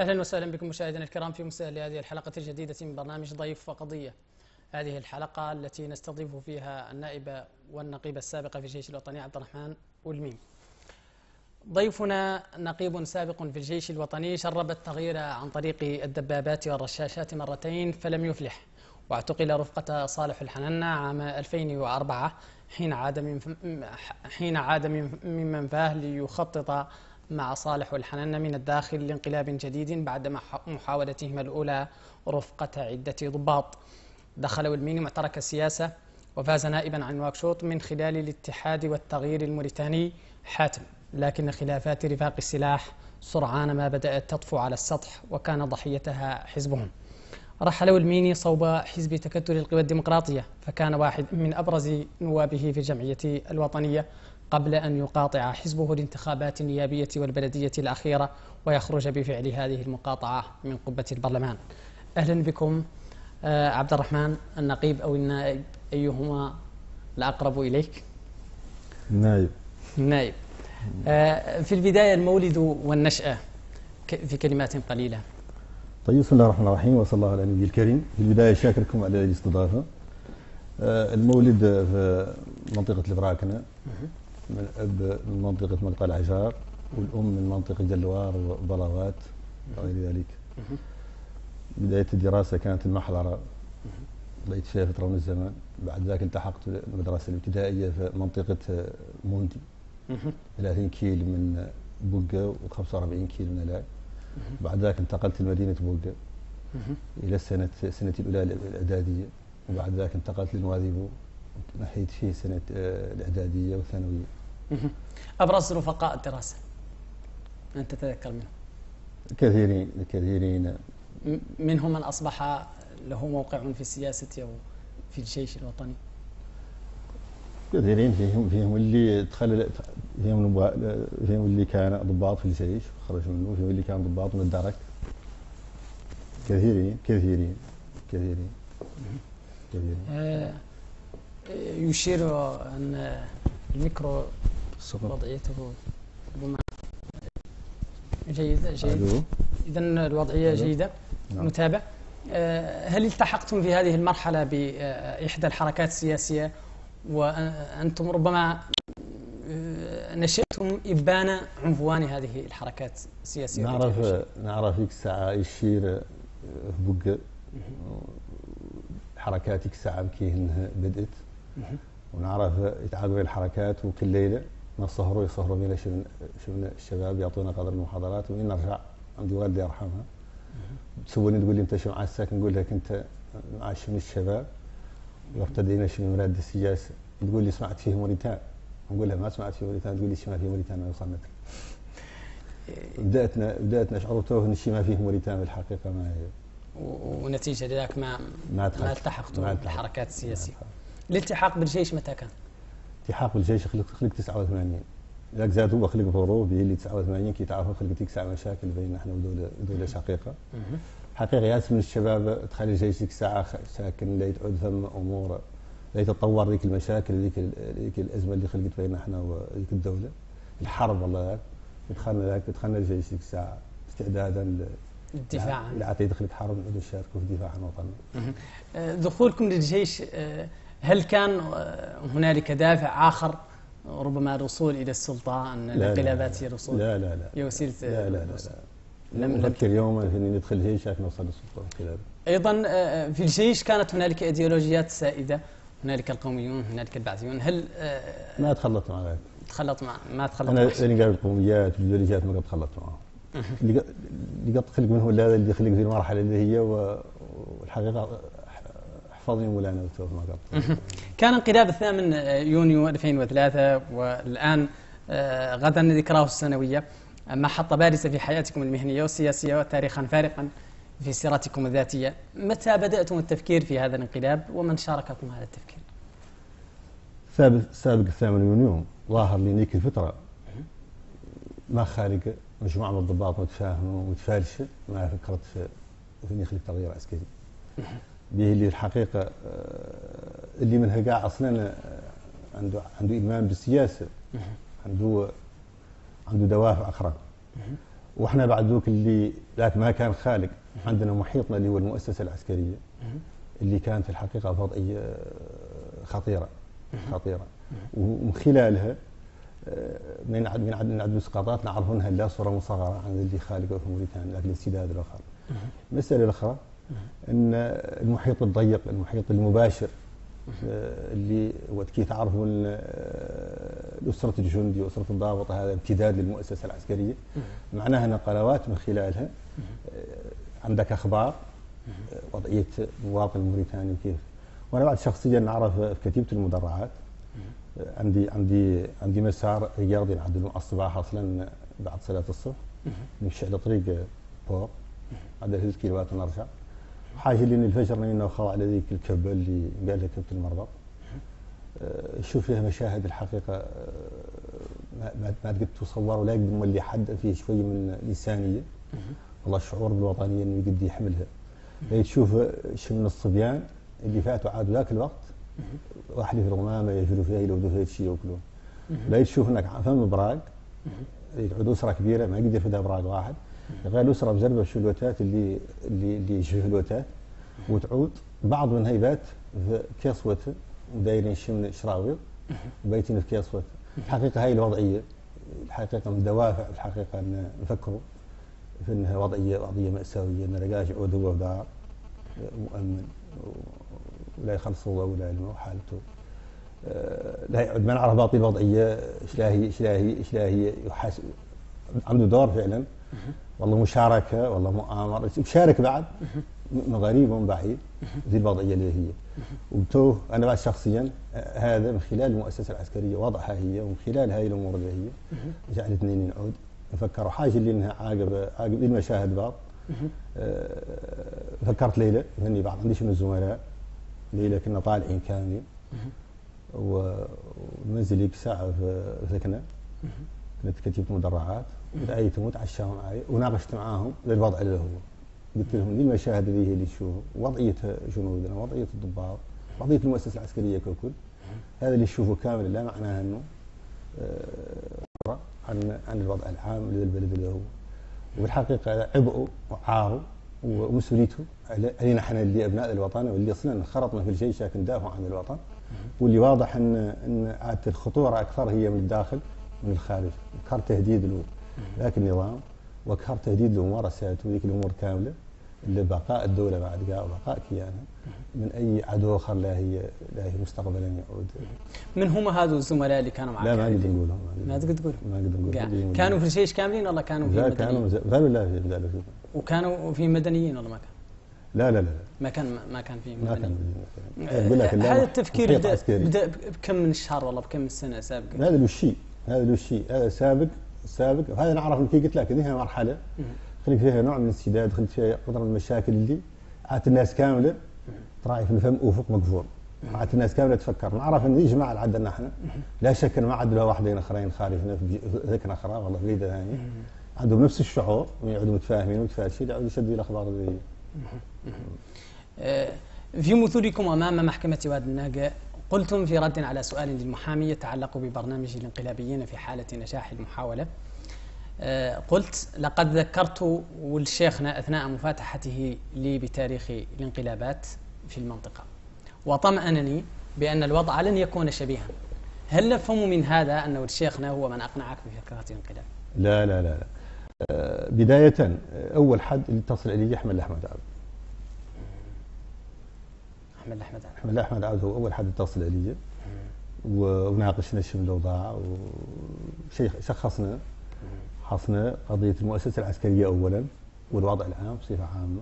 أهلا وسهلا بكم مشاهدينا الكرام في مساء هذه الحلقة الجديدة من برنامج ضيف وقضية. هذه الحلقة التي نستضيف فيها النائب والنقيب السابق في الجيش الوطني عبد الرحمن والميم. ضيفنا نقيب سابق في الجيش الوطني شرب التغيير عن طريق الدبابات والرشاشات مرتين فلم يفلح واعتقل رفقة صالح الحننة عام 2004 حين عاد من حين عاد من منفاه ليخطط مع صالح والحننة من الداخل لانقلاب جديد بعد محاولتهما الأولى رفقة عدة ضباط. دخل والميني معترك السياسة وفاز نائبا عن نواكشوط من خلال الاتحاد والتغيير الموريتاني حاتم. لكن خلافات رفاق السلاح سرعان ما بدأت تطفو على السطح وكان ضحيتها حزبهم. رحل والميني صوب حزب تكتل القوى الديمقراطية فكان واحد من أبرز نوابه في الجمعية الوطنية قبل أن يقاطع حزبه الانتخابات النيابية والبلدية الأخيرة ويخرج بفعل هذه المقاطعة من قبة البرلمان. أهلا بكم آه، عبد الرحمن النقيب أو النائب أيهما الأقرب إليك؟ النائب النائب آه، في البداية المولد والنشأة في كلمات قليلة. طيب بسم الله الرحمن الرحيم وصلى الله على النبي الكريم. في البداية شاكركم على الاستضافة. آه، المولد في منطقة البراكنة. من أب من منطقة مقطع العجار والأم من منطقة جلوار وبلاغات وغير ذلك. بداية الدراسة كانت المحضرة. بقيت فيها فترة من الزمان بعد ذاك التحقت بالمدرسة الابتدائية في منطقة موندي 30 كيلو من بوقة و45 كيلو من الآن بعد ذاك انتقلت لمدينة بوقة. إلى السنة سنة الأولى الإعدادية. وبعد ذاك انتقلت لنواذيبو نحيت فيه سنة آه، الإعدادية والثانوية. أبرز رفقاء الدراسة. أنت تتذكر منهم. كثيرين كثيرين. منهم من أصبح له موقع في السياسة أو في الجيش الوطني. كثيرين فيهم فيهم اللي دخل فيهم فيهم اللي كان ضباط في الجيش خرج منه فيهم اللي كان ضباط من الدرك. كثيرين كثيرين كثيرين كثيرين. آه يشير أن الميكرو وضعيته ربما جيدة جيدة إذا الوضعية جيدة نعم. نتابع آه، هل التحقتم في هذه المرحلة بإحدى الحركات السياسية؟ وأنتم ربما آه، نشأتم إبان عنفوان هذه الحركات السياسية نعرف نعرف ديك الساعة يشير في بوك حركات ديك الساعة كي بدأت ونعرف يتعاقب الحركات وكل ليلة. نسهروا يسهروا بينا شفنا الشباب يعطونا قدر المحاضرات وين نرجع عندي والدي يرحمها تسولني تقول لي أنت شو مع الساكن نقول لك أنت مع شنو الشباب. وابتدينا شنو مراد السياسة تقول لي سمعت فيه موريتان. نقول لها ما سمعت فيه موريتان. تقول لي شي ما فيه موريتان؟ ما وصلنا بدات بدات نشعر توه إن الشيء ما فيه موريتان الحقيقة ما هي. ونتيجة لذلك ما ما, ما التحقتوا بالحركات السياسيه الالتحاق بالجيش متى كان؟ التحاق بالجيش خلق خلق 89 ذاك زاد هو خلق ظروف اللي 89 كي تعرفوا خلق تسع مشاكل بين إحنا ودوله دوله شقيقة. حقيقه ياس من الشباب دخل الجيش ديك الساعة ساكن لا تعود ثم امور لا تطور ذيك المشاكل ذيك ذيك الأزمة اللي خلقت بين إحنا وذيك الدولة. الحرب والله دخلنا ذاك دخلنا الجيش ديك الساعة استعدادا دفاعا. لعتي دخلت حرب نعود نشاركوا في الدفاع عن وطننا أه، دخولكم للجيش أه، هل كان هنالك دافع آخر ربما الوصول إلى السلطه ان الانقلابات هي الوصول لا لا لا هي وسيلة لا لا لا, لا. لم نفكر يوما اني ندخل الجيش عشان نوصل للسلطه الانقلاب أيضا في الجيش كانت هنالك إيديولوجيات سائدة هنالك القوميون هنالك البعثيون. هل ما تخلطت مع ذلك تخلط مع ما تخلط أنا اللي قال القوميات والايديولوجيات ما قد تخلطت معهم. اللي اللي قد خلق منه هذا اللي خلق في المرحلة اللي هي والحقيقة حفظني مولانا دكتور ما قد كان انقلاب الثامن يونيو 2003 والآن آه، غدا ذكراه السنوية. ما حط بارزة في حياتكم المهنية والسياسية وتاريخا فارقا في سيرتكم الذاتية. متى بدأتم التفكير في هذا الانقلاب ومن شارككم هذا التفكير؟ سابق سابق الثامن يونيو ظاهر لي نيك الفترة ما خارج مجموعة من الضباط متفاهمة ومتفارشة ما فكرت في اني خلق تغيير عسكري. به اللي الحقيقة آه، اللي منها قاع أصلا آه، عنده عنده إيمان بالسياسة. عنده عنده دوافع أخرى. وإحنا بعد ذوك اللي ذاك ما كان خالق عندنا محيطنا اللي هو المؤسسة العسكرية. اللي كانت في الحقيقة في وضعيه خطيرة. خطيرة. ومن خلالها من عد من عد من عد الاسقاطات نعرف انها لا صورة مصغرة عن اللي خالقه في موريتانيا لكن الاستداد الآخر. المسألة الأخرى إن المحيط الضيق المحيط المباشر آه، اللي كي تعرفوا آه، أسرة الجندي وأسرة الضابط هذا امتداد للمؤسسة العسكرية. معناها أن قنوات من خلالها آه، عندك أخبار وضعية مواطن موريتاني كيف وأنا بعد شخصيا نعرف في كتيبة المدرعات عندي عندي عندي مسار رياضي نعدل الصباح أصلا بعد صلاة الصبح. نمشي على طريق بور هذا ثلاث كيلوات ونرجع. حاجة لين الفجر نوخوا على ذيك الكبه اللي قال لها كبه المربط آه، شوف فيها مشاهد الحقيقة آه، ما ما تقدر تصور ولا يقدر مولي حد فيه شوي من الإنسانية. والله الشعور بالوطنية إنه قد يحملها. تشوف شو من الصبيان اللي فاتوا عادوا ذاك الوقت واحد في الغمامة يجلوا فيها يلودوا فيها شيء يأكلون. لا تشوف إنك فم براق. يقعد اسره كبيرة ما يقدر يفدها براق واحد. غير الاسره مجربه شو الوتات اللي اللي اللي يشوف الوتات وتعود. بعض من هيبات في كيس وتر ودايرين شمن شراويط وبيتين في كيس وتر الحقيقة هاي الوضعية الحقيقة من دوافع الحقيقة ان نفكروا في إنها وضعيه وضعية مأساوية ان رجاج يعود هو دار مؤمن ولا يخلصوا ولا علمه وحالته آه، لا يعد ما نعرف باطي الوضعيه إيش لا هي إيش لا هي إيش لا هي عنده دور فعلا. والله مشاركة والله مؤامرة. مشارك بعد. من غريب ومن بعيد. ذي الوضعية اللي هي. وبتوه أنا بعد شخصيا آه، هذا من خلال المؤسسة العسكرية وضعها هي ومن خلال هاي الأمور اللي هي. جعلتني نعود نفكر. حاجة اللي إنها عاقب عاقب المشاهد بعض. آه، فكرت ليلى اني بعض. عندي شنو الزملاء. ليلة كنا طالعين كاملين. والمنزل يك ساعة في سكنة. كنت كتيبة مدرعات. دعيتهم وتعشاهم معي وناقشت معاهم للوضع اللي هو. قلت لهم دي المشاهد هذه اللي تشوفوا وضعية جنودنا وضعية الضباط وضعية المؤسسة العسكرية ككل. هذا اللي تشوفه كامل لا معناه إنه آه، عن عن الوضع العام للبلد اللي هو. وبالحقيقة عبئه وعاره ومسؤوليته علينا إحنا اللي أبناء الوطن واللي أصلا انخرطنا في الجيش لكن دافعوا عن الوطن. واللي واضح إن إن عاد الخطورة أكثر هي من الداخل من الخارج. كار تهديد له ذاك النظام وكار تهديد لممارسات وذيك الأمور كاملة اللي بقاء الدولة بعد قاع وبقاء كيانها من أي عدو آخر لا هي لا هي مستقبلا يعود. من هم هذو الزملاء اللي كانوا معك؟ لا ما نقدر نقولهم. ما تقدر تقول؟ ما نقدر نقول. كانوا في الجيش كاملين ولا كانوا في لا كانوا لا لا لا وكانوا في مدنيين ولا ما كان؟ لا لا لا ما كان ما كان في ما كان أقول لك هذا التفكير بدا, بدا بكم من الشهر والله بكم من سنة سابقه هذا له شيء هذا له شيء. هذا سابق سابق وهذا نعرف كي قلت لك هذه مرحلة. خلي فيها نوع من الانسداد خلي فيها قدر من المشاكل اللي عاد الناس كاملة. تراعي في الفم افق مقفول. عاد الناس كاملة تفكر. نعرف ان يجمع العدد نحن. لا شك ان ما عدلوا واحدين اخرين خارجنا في ذكر أخرى والله بليده ثانية عندهم نفس الشعور ويعودوا متفاهمين ومتفاهمين يعودوا يشدوا الاخبار ذي. آه، في مثولكم أمام محكمة واد الناقة قلتم في رد على سؤال للمحامي يتعلق ببرنامج الانقلابيين في حالة نجاح المحاولة آه، قلت لقد ذكرت والشيخنا أثناء مفاتحته لي بتاريخ الانقلابات في المنطقة وطمأنني بأن الوضع لن يكون شبيها هل نفهم من هذا أن الشيخنا هو من أقنعك بفكرة الانقلاب؟ لا لا لا, لا. آه، بداية أول حد اللي اتصل علي أحمد أحمد عبد أحمد احمد عبد أحمد احمد عبد هو أول حد اتصل علي. وناقشنا شو الاوضاع وشيء شخصنا حصنا قضية المؤسسة العسكرية اولا والوضع العام بصفة عامة.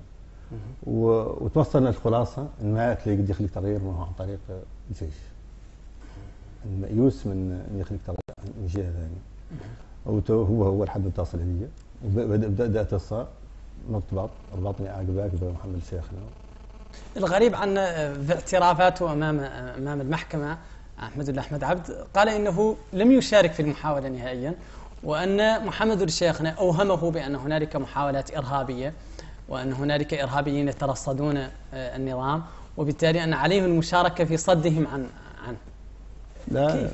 وتوصلنا الخلاصة إن ما تلاقي قد يخليك تغيير ما هو عن طريق الجيش. المأيوس من إن يخليك تغيير من جهة ثانية. هو هو الحد اتصل علي. وبدات اتصال نرتبط ربطني عقبك بمحمد شيخنا. الغريب عن في اعترافاته امام أمام المحكمة أحمد الله أحمد عبد قال إنه لم يشارك في المحاولة نهائيا وأن محمد الشيخنا أوهمه بأن هنالك محاولات إرهابية وأن هنالك إرهابيين يترصدون آه، النظام وبالتالي أن عليهم المشاركة في صدهم عن عنه لا كيف؟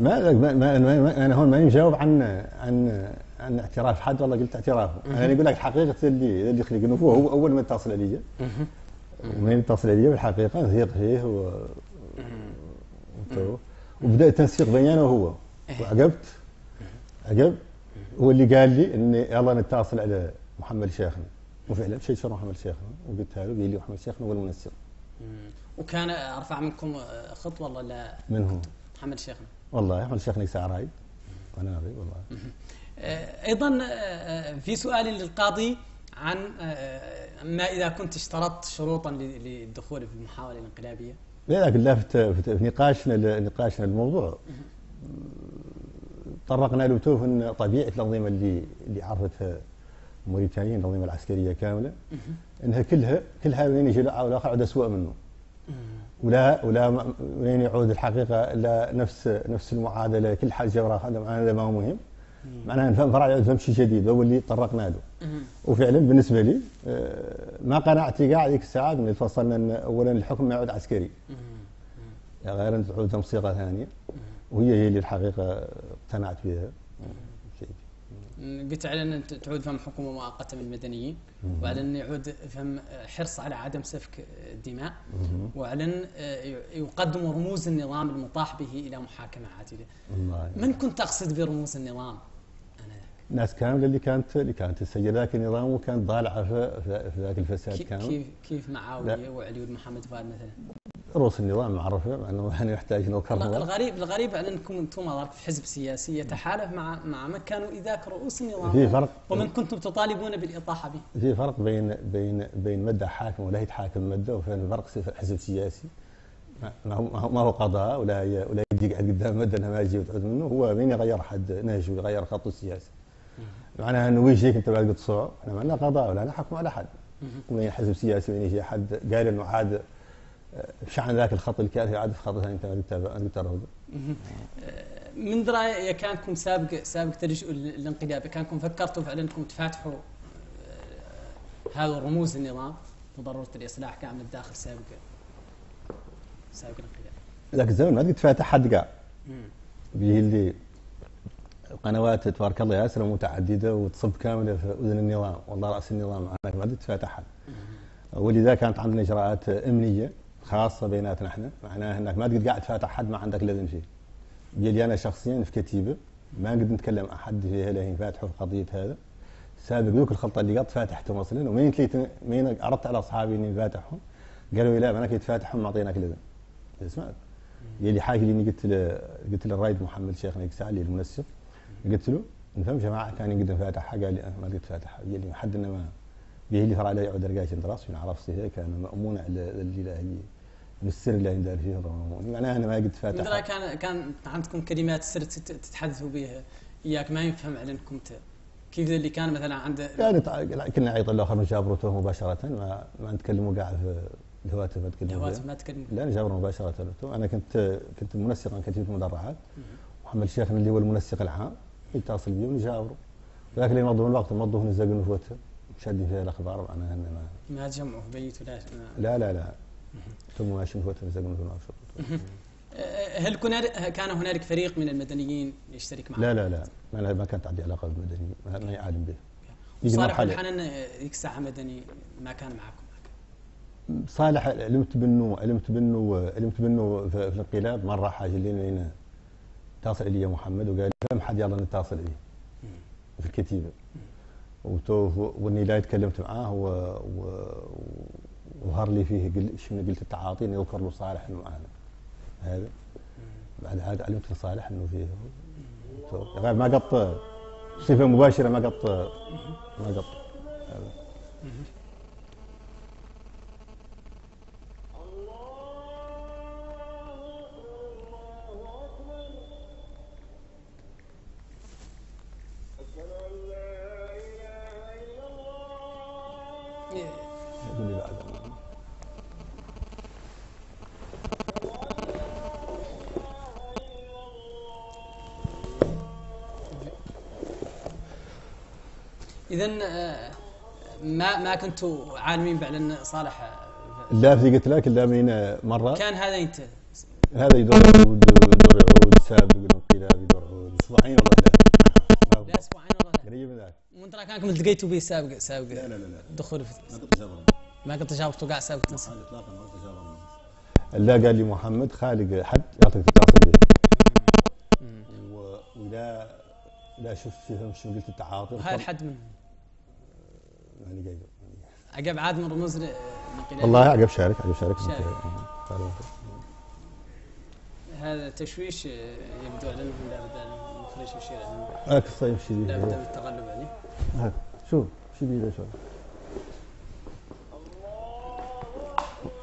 ما, ما, ما, ما أنا هون ماني مجاوب عن عن عن اعتراف حد والله قلت اعترافه أنا أقول لك حقيقة اللي اللي خلق نفوه هو اول من اتصل علي ومن اتصل علي بالحقيقة نثيق فيه و... وبدا التنسيق بيني أنا وهو وعقبت عقب هو اللي قال لي إني يلا نتصل على محمد شيخنا. وفعلا مشيت شرح محمد شيخنا. وقلت له قال لي محمد شيخنا هو المنسق. وكان أرفع منكم خط والله لا؟ من هو؟ محمد شيخنا. والله محمد شيخنا يسعى رايد وأنا والله. آه، أيضا آه، في سؤال للقاضي. عن آه، ما إذا كنت اشترطت شروطا للدخول في المحاولة الإنقلابية. لا لكن لا في في نقاشنا نقاشنا الموضوع. طرقنا له تو إن طبيعة الأنظمة اللي اللي عرفتها موريتانيا الأنظمة العسكرية كاملة. إنها كلها كلها وين يجي الآخر عاد اسوء منه. ولا ولا وين يعود الحقيقة لا نفس نفس المعادلة كل حاجة وراها هذا ما هو مهم. معناها نفهم فرع نفهم شيء جديد هو اللي طرقنا له. وفعلا بالنسبة لي آه، ما قنعت قاع ذيك الساعة من فصلنا إن اولا الحكم ما يعود عسكري يعني غير أن تعود بصيغه ثانية. وهي هي اللي الحقيقة اقتنعت بها. قلت على أن تعود فهم حكومه مؤقته من المدنيين. وعلى أن يعود فهم حرص على عدم سفك الدماء. وعلى أن يقدم رموز النظام المطاح به إلى محاكمة عادله. من كنت تقصد برموز النظام؟ الناس كامله اللي كانت اللي كانت تسجل ذاك النظام وكانت ضالعه في, في, في ذاك الفساد كامل كيف كيف معاوية وعلي محمد فؤاد مثلا؟ رؤوس النظام معرفه مع انه إحنا يحتاج الغ- نكرر الغريب الغريب على إنكم أنتم في حزب سياسي يتحالف مع مع من كانوا إذاك رؤوس النظام في فرق. ومن كنتم تطالبون بالإطاحة به. في فرق بين بين بين مده حاكم ولا يتحاكم مده وفين فرق في حزب سياسي ما هو ما هو- قضاء ولا ولا يجي قاعد قدام مده ما يجي وتعود منه هو مين يغير حد نهجه ويغير خطه السياسي معناها أنه ويجيك أنت بعد تصوع إحنا ما لنا قضاء ولا نحكم على حد وين حزب سياسي وين يجي حد قال إنه عاد آه، شعن ذاك الخط الكارثي عاد في خط ثاني انت تتابعه. من دراية كانكم سابق سابق تلجؤوا للانقلاب كانكم فكرتوا فعلا أنكم تفاتحوا آه، هذا رموز النظام وضروره الإصلاح كان من الداخل سابق سابق الانقلاب. ذاك الزمن ما قد فاتح حد قاع. به اللي قنوات تبارك الله ياسر متعدده وتصب كاملة في أذن النظام والله رأس النظام معنا ما تتفاتح حد. ولذا كانت عندنا إجراءات أمنية خاصة بيناتنا إحنا. معناها إنك ما تقدر قاعد تفاتح حد ما عندك لازم شيء. بيلي أنا شخصيا في كتيبة ما قد نتكلم مع حد فيها لين فاتحوا في قضية هذا. سابق ذوك الخلطة اللي قد فاتحتهم أصلا ومين تليت مين عرضت على أصحابي إني فاتحهم؟ قالوا لا أنا كنت فاتحهم معطيناك الاذن اسمع يلي حاجة اللي قلت له قلت له الرايد محمد شيخنا يكسع لي المنسق. قلت له نفهم جماعة؟ كان يقدر فاتحها قال لي أنا ما قد فاتحها قال لي حد ما به اللي فرع علي يعود رقاش راس في عرف صيغه كان مأمون على الالهي من السر اللي دار فيه معناها أنا ما قد من فاتح دراية كان كان عندكم كلمات سر تت- تتحدثوا بها إياك ما ينفهم على انكم كيف اللي كان مثلا عنده يعني كنا عيط الآخر نجابرته مباشرة ما ما نتكلموا قاعد في الهواتف ما نتكلموا الهواتف. ما تكلموا. لا نجابره مباشرة. أنا كنت كنت منسقا كتيبه المدرعات محمد الشيخ اللي هو المنسق العام. يتصل بي ونجاوره ذاك اللي ينظم الوقت نظفوا نزق نفوته شادين فيها الاخبار معناها ما ما تجمعوا في بيت ولا لا لا لا. ثم ماشي نفوته آه، هل كنا كان هنالك فريق من المدنيين يشترك معكم؟ لا لا لا. ما, ما كانت عندي علاقة بالمدني ما ما يعلم به. صالح آه، ذيك الساعة مدني ما كان معكم. صالح علمت بانه علمت بانه علمت بانه في, في الانقلاب مرة حاجة لنا اتصل إلي محمد وقال فهم حد يلا نتصل به في الكتيبة. وإني لا تكلمت معاه و, و وظهر لي فيه قل شنو قلت؟ التعاطي انه يذكر له صالح إنه معنا هذا. بعد هذا علمت لصالح إنه فيه. غير ما قط صفة مباشرة ما قط ما قط. هذا. اذا آه، ما ما كنتوا عالمين بأن صالح آه، لا في قلت لك إلا من مرة. كان هذا ينتهي هذا يدور عود يدور عود سابق الانقلاب يدور عود أسبوعين والله لا أسبوعين والله لا. يعني ترى كانكم التقيتوا به سابق سابق لا لا لا دخول في ما تتجاوب ما قد تجاوبتوا قاع سابق تنسى اطلاقا ما تتجاوب لا قال لي محمد خالق حد يعطيك تتصل به. ولا لا شفت فيهم شو قلت التعاطف هاي الحد منهم. ماني جايبه عقب عاد من رموز والله عقب شارك عقب شارك شارك. آه،. هذا تشويش آه، يبدو على إنه لابد أن المخرج يشير على هاك الصيف شي لابد من بيه التغلب عليه. هاك شوف شي بيه شوف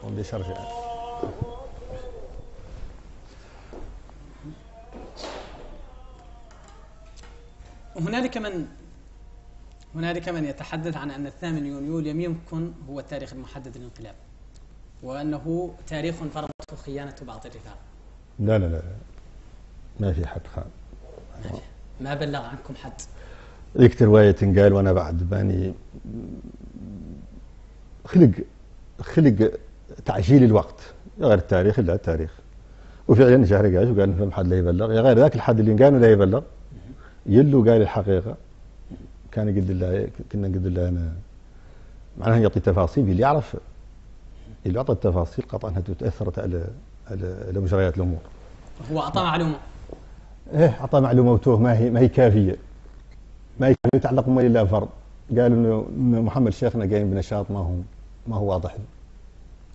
ودي شرجع. وهنالك من هنالك من يتحدث عن أن الثامن يونيو لم يكن هو التاريخ المحدد للانقلاب وأنه تاريخ فرضته خيانة بعض الرجال. لا لا لا لا. ما في حد خان. ما بلغ عنكم حد. ذيك رواية تنقال وأنا بعد باني خلق خلق تعجيل الوقت. غير التاريخ الا التاريخ. وفعلا شهر قاش وقال فهم حد لا يبلغ. يا غير ذاك الحد اللي قالوا لا يبلغ. يلو قال الحقيقة. كان يقول له كنا نقول له أنا. معناها يعطي تفاصيل اللي يعرف اللي يعطي التفاصيل قطعا تأثرت على على على مجريات الأمور. هو اعطى معلومة. إيه اعطى معلومة وتوه ما هي ما هي كافية. ما هي كافية تعلق ما إلا فرض. قال إنه إنه محمد شيخنا قايم بنشاط ما هو ما هو واضح.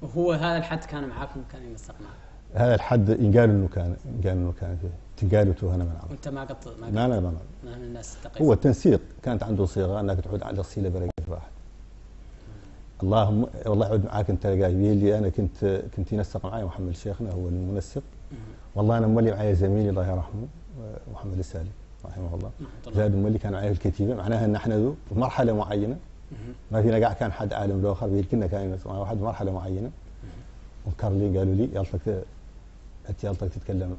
وهو هذا الحد كان معاكم كان ينسق معك هذا الحد ينقال إنه كان قال إنه كان فيه. تنقال وتوه أنا ما نعرف وأنت ما قد ما قد لا لا. ما من الناس التقيت هو التنسيق كانت عنده صيغة أنك تعود على الصيلة برقه واحد. اللهم والله يعود معاك أنت قايل لي أنا كنت كنت ينسق معي محمد شيخنا هو المنسق. والله أنا مولي معي زميلي الله يرحمه محمد السالم رحمه الله. زاد مولي كان معي في الكتيبه معناها إن إحنا ذو في مرحلة معينة. ما فينا قاع كان حد عالم الآخر بيل كنا كان واحد مرحلة معينة. وذكر لي قالوا لي يلطك أنت يلطك تتكلم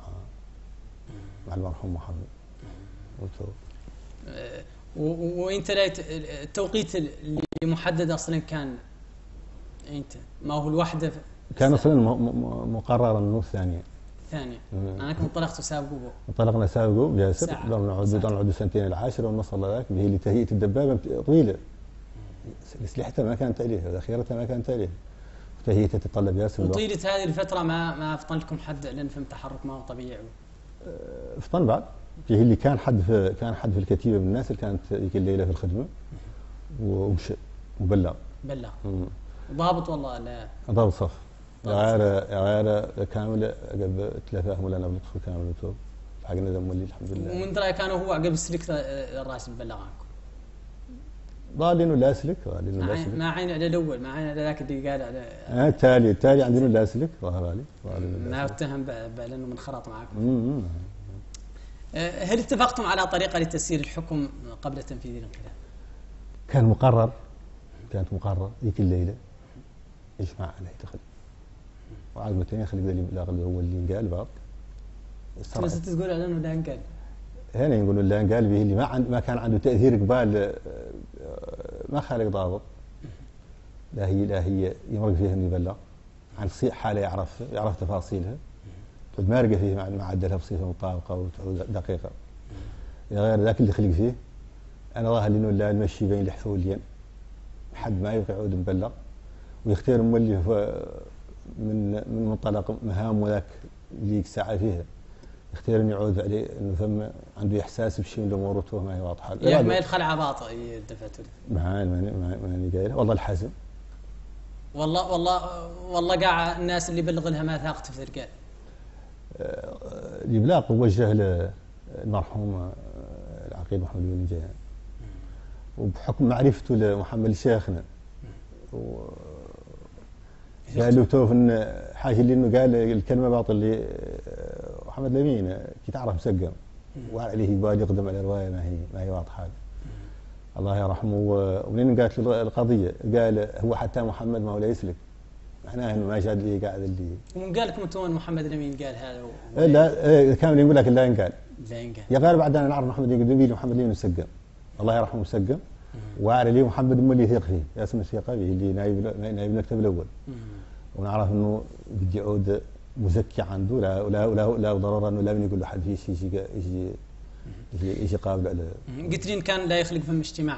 مع المرحوم محمد. وانت لا يت- التوقيت اللي محدد أصلا كان انت؟ ما هو الوحدة كان أصلا م- م- مقررا انه الثانية الثانية. انكم انطلقتوا سابقوا. انطلقنا سابقه بياسر نعود نعود سنتين العاشره ونوصل لذاك به لتهيئة الدبابة طويلة. اسلحتها ما كانت عليه ذخيرتها ما كانت عليه تهيئتها تتطلب ياسر. وطيلة هذه الفترة ما ما أفطن لكم حد لأن فهم تحرك ما هو طبيعي. فطن بعد فيه اللي كان حد في كان حد في الكتيبه من الناس اللي كانت ذيك الليلة في الخدمة. ومشى وبلغ. بلغ. ضابط والله لا. ضرب صف. ضرب غير غير كامل قبل ثلاثة ولا أنا بلطف كامل حقنا الحمد لله. ومن دراي كان هو عقب السلك الراشد بلغ. ضالين ولا اسلك ضالين ما ولا عين- اسلك ما عين على الأول ما عين على ذاك اللي قال على آه، التالي التالي عندنا لا اسلك ظهر لي ظالين ولا ما. اتهم ب- ب- لأنه منخرط معكم مم. آه، هل اتفقتم على طريقة لتسيير الحكم قبل تنفيذ الانقلاب؟ كان مقرر كانت مقرر ذيك الليلة. اجماع على يدخل وعاد متين خلي ذا البلاغ اللي هو اللي قال بعض بس تقول على إنه لا قال هنا يقولوا اللي قال به اللي ما عند ما كان عنده تأثير قبال آه، آه، ما خالق ضابط. لا هي لا هي يمرق فيه انه يبلغ عن حالة يعرفها يعرف تفاصيلها. تعود ما رقى فيه ما عدلها بصفة مطابقة وتعود دقيقة. يا غير ذاك اللي خلق فيه أنا ظاهر انه لا نمشي بين الحثولين حد ما يبقى يعود مبلغ ويختار مولي ف- من من منطلق مهام وذاك اللي ساعة فيها. يختار انه يعود عليه إنه ثم عنده إحساس بشيء من الأمور وتوه ما هي واضحة. يعني ما يدخل عباطة دفعته معاه ماني ماني قايل والله الحزم والله والله والله قاع الناس اللي بلغ لها ما ثاقت في ذرقال الابلاغ وجه للمرحوم آه، العقيد محمد بن جيان وبحكم معرفته لمحمد شيخنا و- قال له توف إن حاجة اللي إنه قال الكلمة باطل اللي آه، محمد لمين كي تعرف مسقم. وعليه يبغى يقدم على رواية ما هي ما هي واضحة الله يرحمه. ومنين قالت له القضية؟ قال هو حتى محمد ما هو لا يسلك معناه انه ما جاد لي قاعد اللي ومن قال لكم أنتم محمد الامين قال هذا؟ و... إيه لا إيه كامل يقول لك لا ينقال. لا ينقال. يا غير بعد أنا نعرف محمد يقول لي محمد لين مسقم. الله يرحمه مسقم. وعلى لي محمد مو اللي يثق فيه ياسم الثقه اللي نايب نايب المكتب الأول. ونعرف إنه بدي يعود مزكي عنده لا لا لا, لا ضرورة انه لا من يقول له حد يجي يجي يجي, يجي قابل على. قلت لي إن كان لا يخلق فم اجتماع.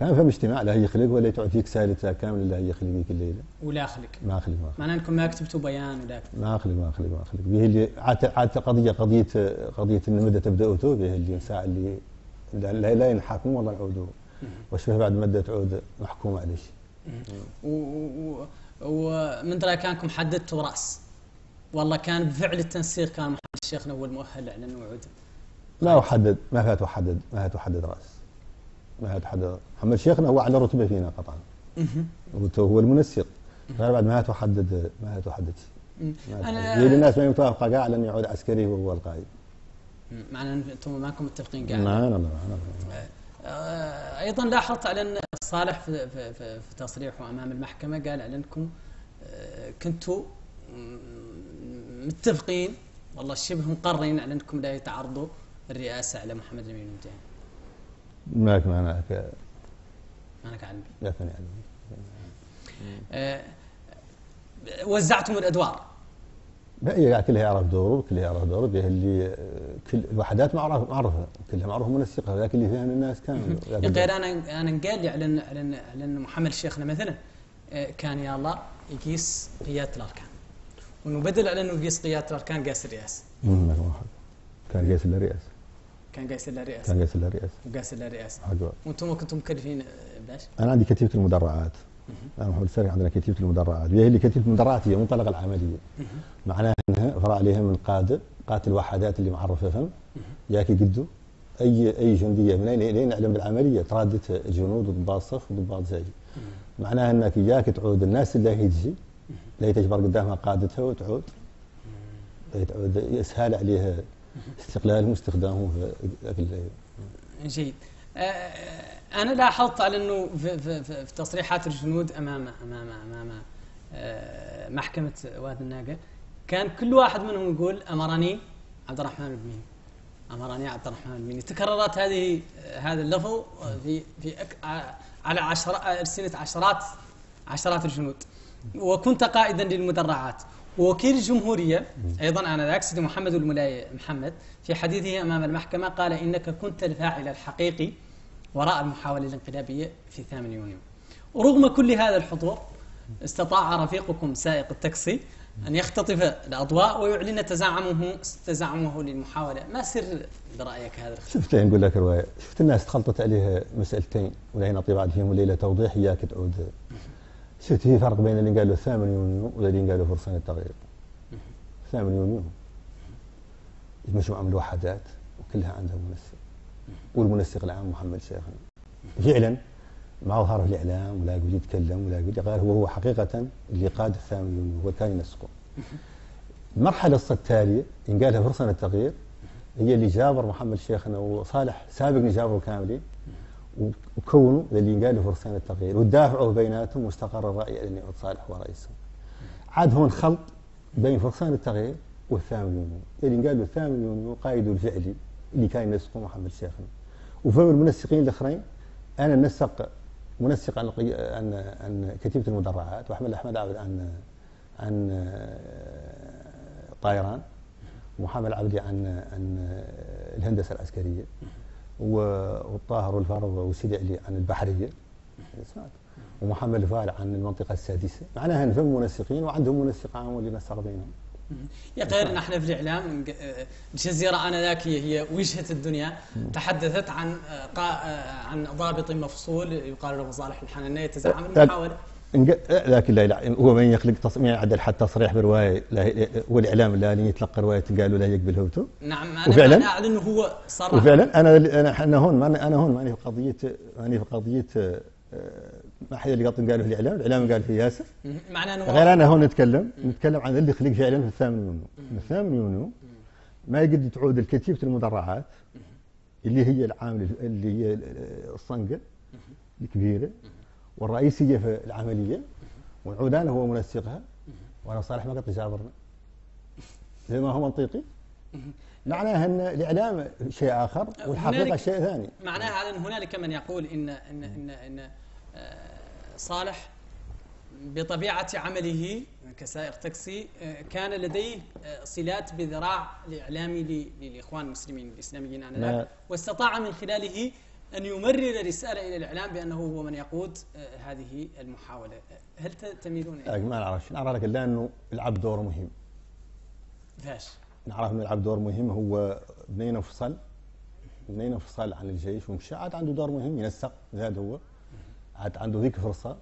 كان فهم اجتماع لا يخلق ولا تعطيك سالته كامل لا يخلق كل ليله ولا خلق ما خلق ما معناه إنكم ما كتبتوا بيان ولا ما خلق ما خلق ما خلق به اللي عاد قضية قضية قضية ان مدى تبدأوا تو به اللي ساعه اللي لا, لا ينحاكموا والله نعودوا وشبه بعد مدة تعود محكوم على شيء ومن درا كانكم حددتوا رأس؟ والله كان بفعل التنسيق كان محمد الشيخنا هو المؤهل على الوعود ما هو حدد ما فات حدد ما فات حدد رأس. ما فات حدد محمد الشيخنا هو على رتبة فينا قطعا. هو المنسق. غير بعد ما فات حدد ما فات حدد. أنا الناس ما يتوافق قاع على انه يعود عسكري وهو القائد. معنى أنتم ماكم متفقين قاعد لا لا لا أيضا لاحظت على أن صالح في, في, في, في تصريحه أمام المحكمة قال على انكم آه، كنتوا متفقين؟ والله شبه مقررين على أنكم لا يتعرضوا الرئاسة على محمد الامين المجاهد ماك معناك؟ معناك علمي لا ثاني علمي آه، وزعتم الأدوار. هي كلها يعرف دوره كلها يعرف دوره به اللي كل الوحدات معروفه معروفة كلها معروفة منسقه لكن اللي فيها الناس كامل غير أنا أنا قال لي على على محمد الشيخنا مثلا آه، كان يا الله يقيس قيادة الأركان. وانه بدل على إنه يقيس قياده الاركان قاس الرئاسه. كان قيس إلا رئاسه. كان قيس إلا رئاسه. كان قيس إلا رئاسه. وقاس إلا رئاسه. حق وأنتم كنتم مكلفين باش؟ أنا عندي كتيبة المدرعات. أنا محمد السري عندنا كتيبة المدرعات هي اللي كتيبة المدرعات هي منطلق العملية معناها انها فرع عليها من قاده قاده الوحدات اللي معرفه فهم ياكي قدو أي أي جندية من أين لين نعلم بالعملية ترادت جنود وضباط صف وضباط زاجي معناها إنك اياك تعود الناس اللي هي تجي لا تجبر قدامها قادتها وتعود. تعود اسهال عليها استقلالهم واستخدامهم في جيد. أنا لاحظت على إنه في, في, في, في تصريحات الجنود أمام أمام أمام آه، محكمة وادي الناقة كان كل واحد منهم يقول أمرني عبد الرحمن بن أمرني عبد الرحمن بن. تكررت هذه هذا اللفظ في في على عشر السنة عشرات عشرات الجنود. وكنت قائدا للمدرعات. ووكيل الجمهورية أيضا أنا ذاك سيدي محمد الملاي محمد في حديثه أمام المحكمة قال إنك كنت الفاعل الحقيقي وراء المحاولة الانقلابية في 8 يونيو. ورغم كل هذا الحضور استطاع رفيقكم سائق التاكسي أن يختطف الأضواء ويعلن تزعمه تزعمه للمحاولة. ما سر برأيك هذا شفت نقول لك رواية. شفت الناس تخلطت عليها مسألتين ولا نعطي بعد فيهم الليلة توضيح إياك تعود. شفت في فرق بين اللي قالوا 8 يونيو واللي قالوا فرصة التغيير. 8 يونيو. مجموعة من الوحدات وكلها عندها ممثل والمنسق العام محمد شيخنا فعلا ما ظهر في الإعلام ولا يقول يتكلم ولا يقول قال هو هو حقيقة اللي قاد الثاني هو كان ينسقه. المرحله التالية إن قالها فرصه للتغيير هي اللي جابر محمد شيخنا وصالح سابق جابروا كاملين. وكونوا اللي قالوا فرصه للتغيير ودافعوا بيناتهم واستقر الرأي أن يعود صالح هو رئيسهم عاد هون خلط بين فرسان التغيير والثامن يونيو اللي قالوا الثامن يونيو قائده الفعلي اللي كان ينسقه محمد شيخنا. وفهم المنسقين الآخرين أنا نسق منسق عن عن عن كتيبة المدرعات واحمد أحمد عبد عن عن طائران ومحمد العبدي عن عن الهندسة العسكرية. والطاهر والفرو وسيدي علي عن البحرية. ومحمد الفال عن المنطقة السادسة. معناها انهم منسقين وعندهم منسق عام اللي نسق بينهم. يا غير نحن في الإعلام الجزيرة آنذاك هي وجهة الدنيا. تحدثت عن آه، آه، عن ضابط مفصول يقال له صالح الحناني يتزعم المحاولة. لكن لا هو من يخلق تصميم يعدل حتى تصريح بروايه والإعلام لا يتلقى رواية قالوا لا يقبل هوتو نعم أنا وفعلا؟ أعلن هو صرح. وفعلا؟ أنا أنا أنا هون أنا هون ماني في قضية ماني في قضية آه، ما حد اللي قال قالوا في الإعلام. الإعلام قال في ياسر. معناه إنه غير أنا هون نتكلم نتكلم عن اللي خلق فعلا في الثامن يونيو. في الثامن يونيو ما يقدر تعود الكتيبة المدرعات اللي هي العامل اللي هي الصنقة الكبيرة. والرئيسيه في العملية والعودان هو منسقها. وأنا صالح ما قد جابرنا زي ما هو منطقي. معناها أن الإعلام شيء آخر والحقيقة شيء ثاني. معناها على أن هنالك من يقول ان ان ان, إن صالح بطبيعة عمله كسائق تاكسي كان لديه صلات بذراع الإعلامي للإخوان المسلمين الإسلاميين آنذاك. واستطاع من خلاله أن يمرر رسالة إلى الإعلام بأنه هو من يقود آه، هذه المحاولة. هل ت- تميلون إلى؟ ما نعرفش. نعرف لك لأنه يلعب دور مهم. فاش؟ نعرف إنه يلعب دور مهم. هو بنينا فصل بنينا فصل عن الجيش ومشى عاد عنده دور مهم ينسق زاد هو. عاد عنده ذيك فرصة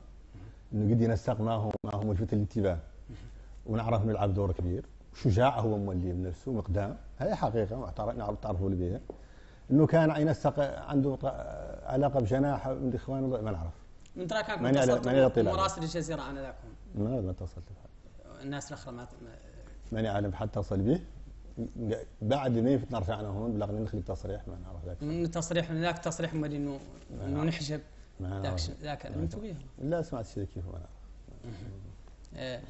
إنه قد ينسق معهم معهم ملفت الانتباه ونعرف إنه يلعب دور كبير. شجاع هو مولي بنفسه مقدام. هذه حقيقة واعترف- نعرف تعرفوا لي بها. إنه كان ينسق عنده علاقة بجناح من الاخوان ما نعرف. من ترى كان على اطلاع. مراسل الجزيرة آنذاك. هم ما ما اتصلت الناس الأخرى ما ما- ماني عالم حد اتصل به. بعد ما يفتنا رجعنا هون بلغني نخلي تصريح ما نعرف ذاك. من تصريح من ذاك تصريح مولي انه إنه. نحجب ذاك ذاك علمتوا به لا سمعت شيء كيف ما نعرف. آه،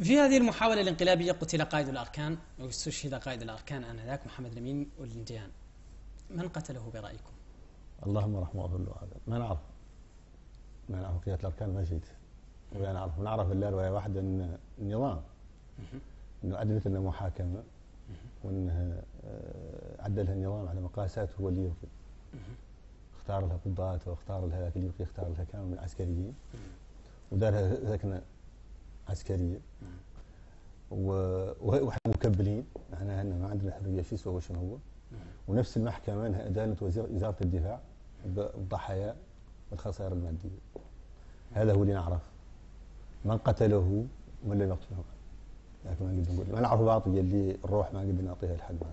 في هذه المحاولة الانقلابية قتل قائد الأركان واستشهد قائد الأركان آنذاك محمد الأمين واللنديان من قتله برأيكم؟ اللهم رحمه الله هذا. ما نعرف. ما نعرف قيادة الأركان ما جيت ولا نعرف. نعرف إلا رواية واحدة أن النظام أنه أدلت لنا محاكمة وأنه آه، عدلها النظام على مقاسات هو اللي يوقي اختار لها قضاة واختار لها ذاك اللي اختار لها كامل من العسكريين ودارها سكنة عسكرية. وإحنا مكبلين. ان ما عندنا حرية. شو يسوى شنو هو؟ ونفس المحكمة إنها أدانت وزير وزارة الدفاع بالضحايا والخسائر المادية. هذا هو اللي نعرف. من قتله ومن لم يقتله. لكن ما نقدر نقول ما نعرف باطل اللي الروح ما نقدر نعطيها لحد ما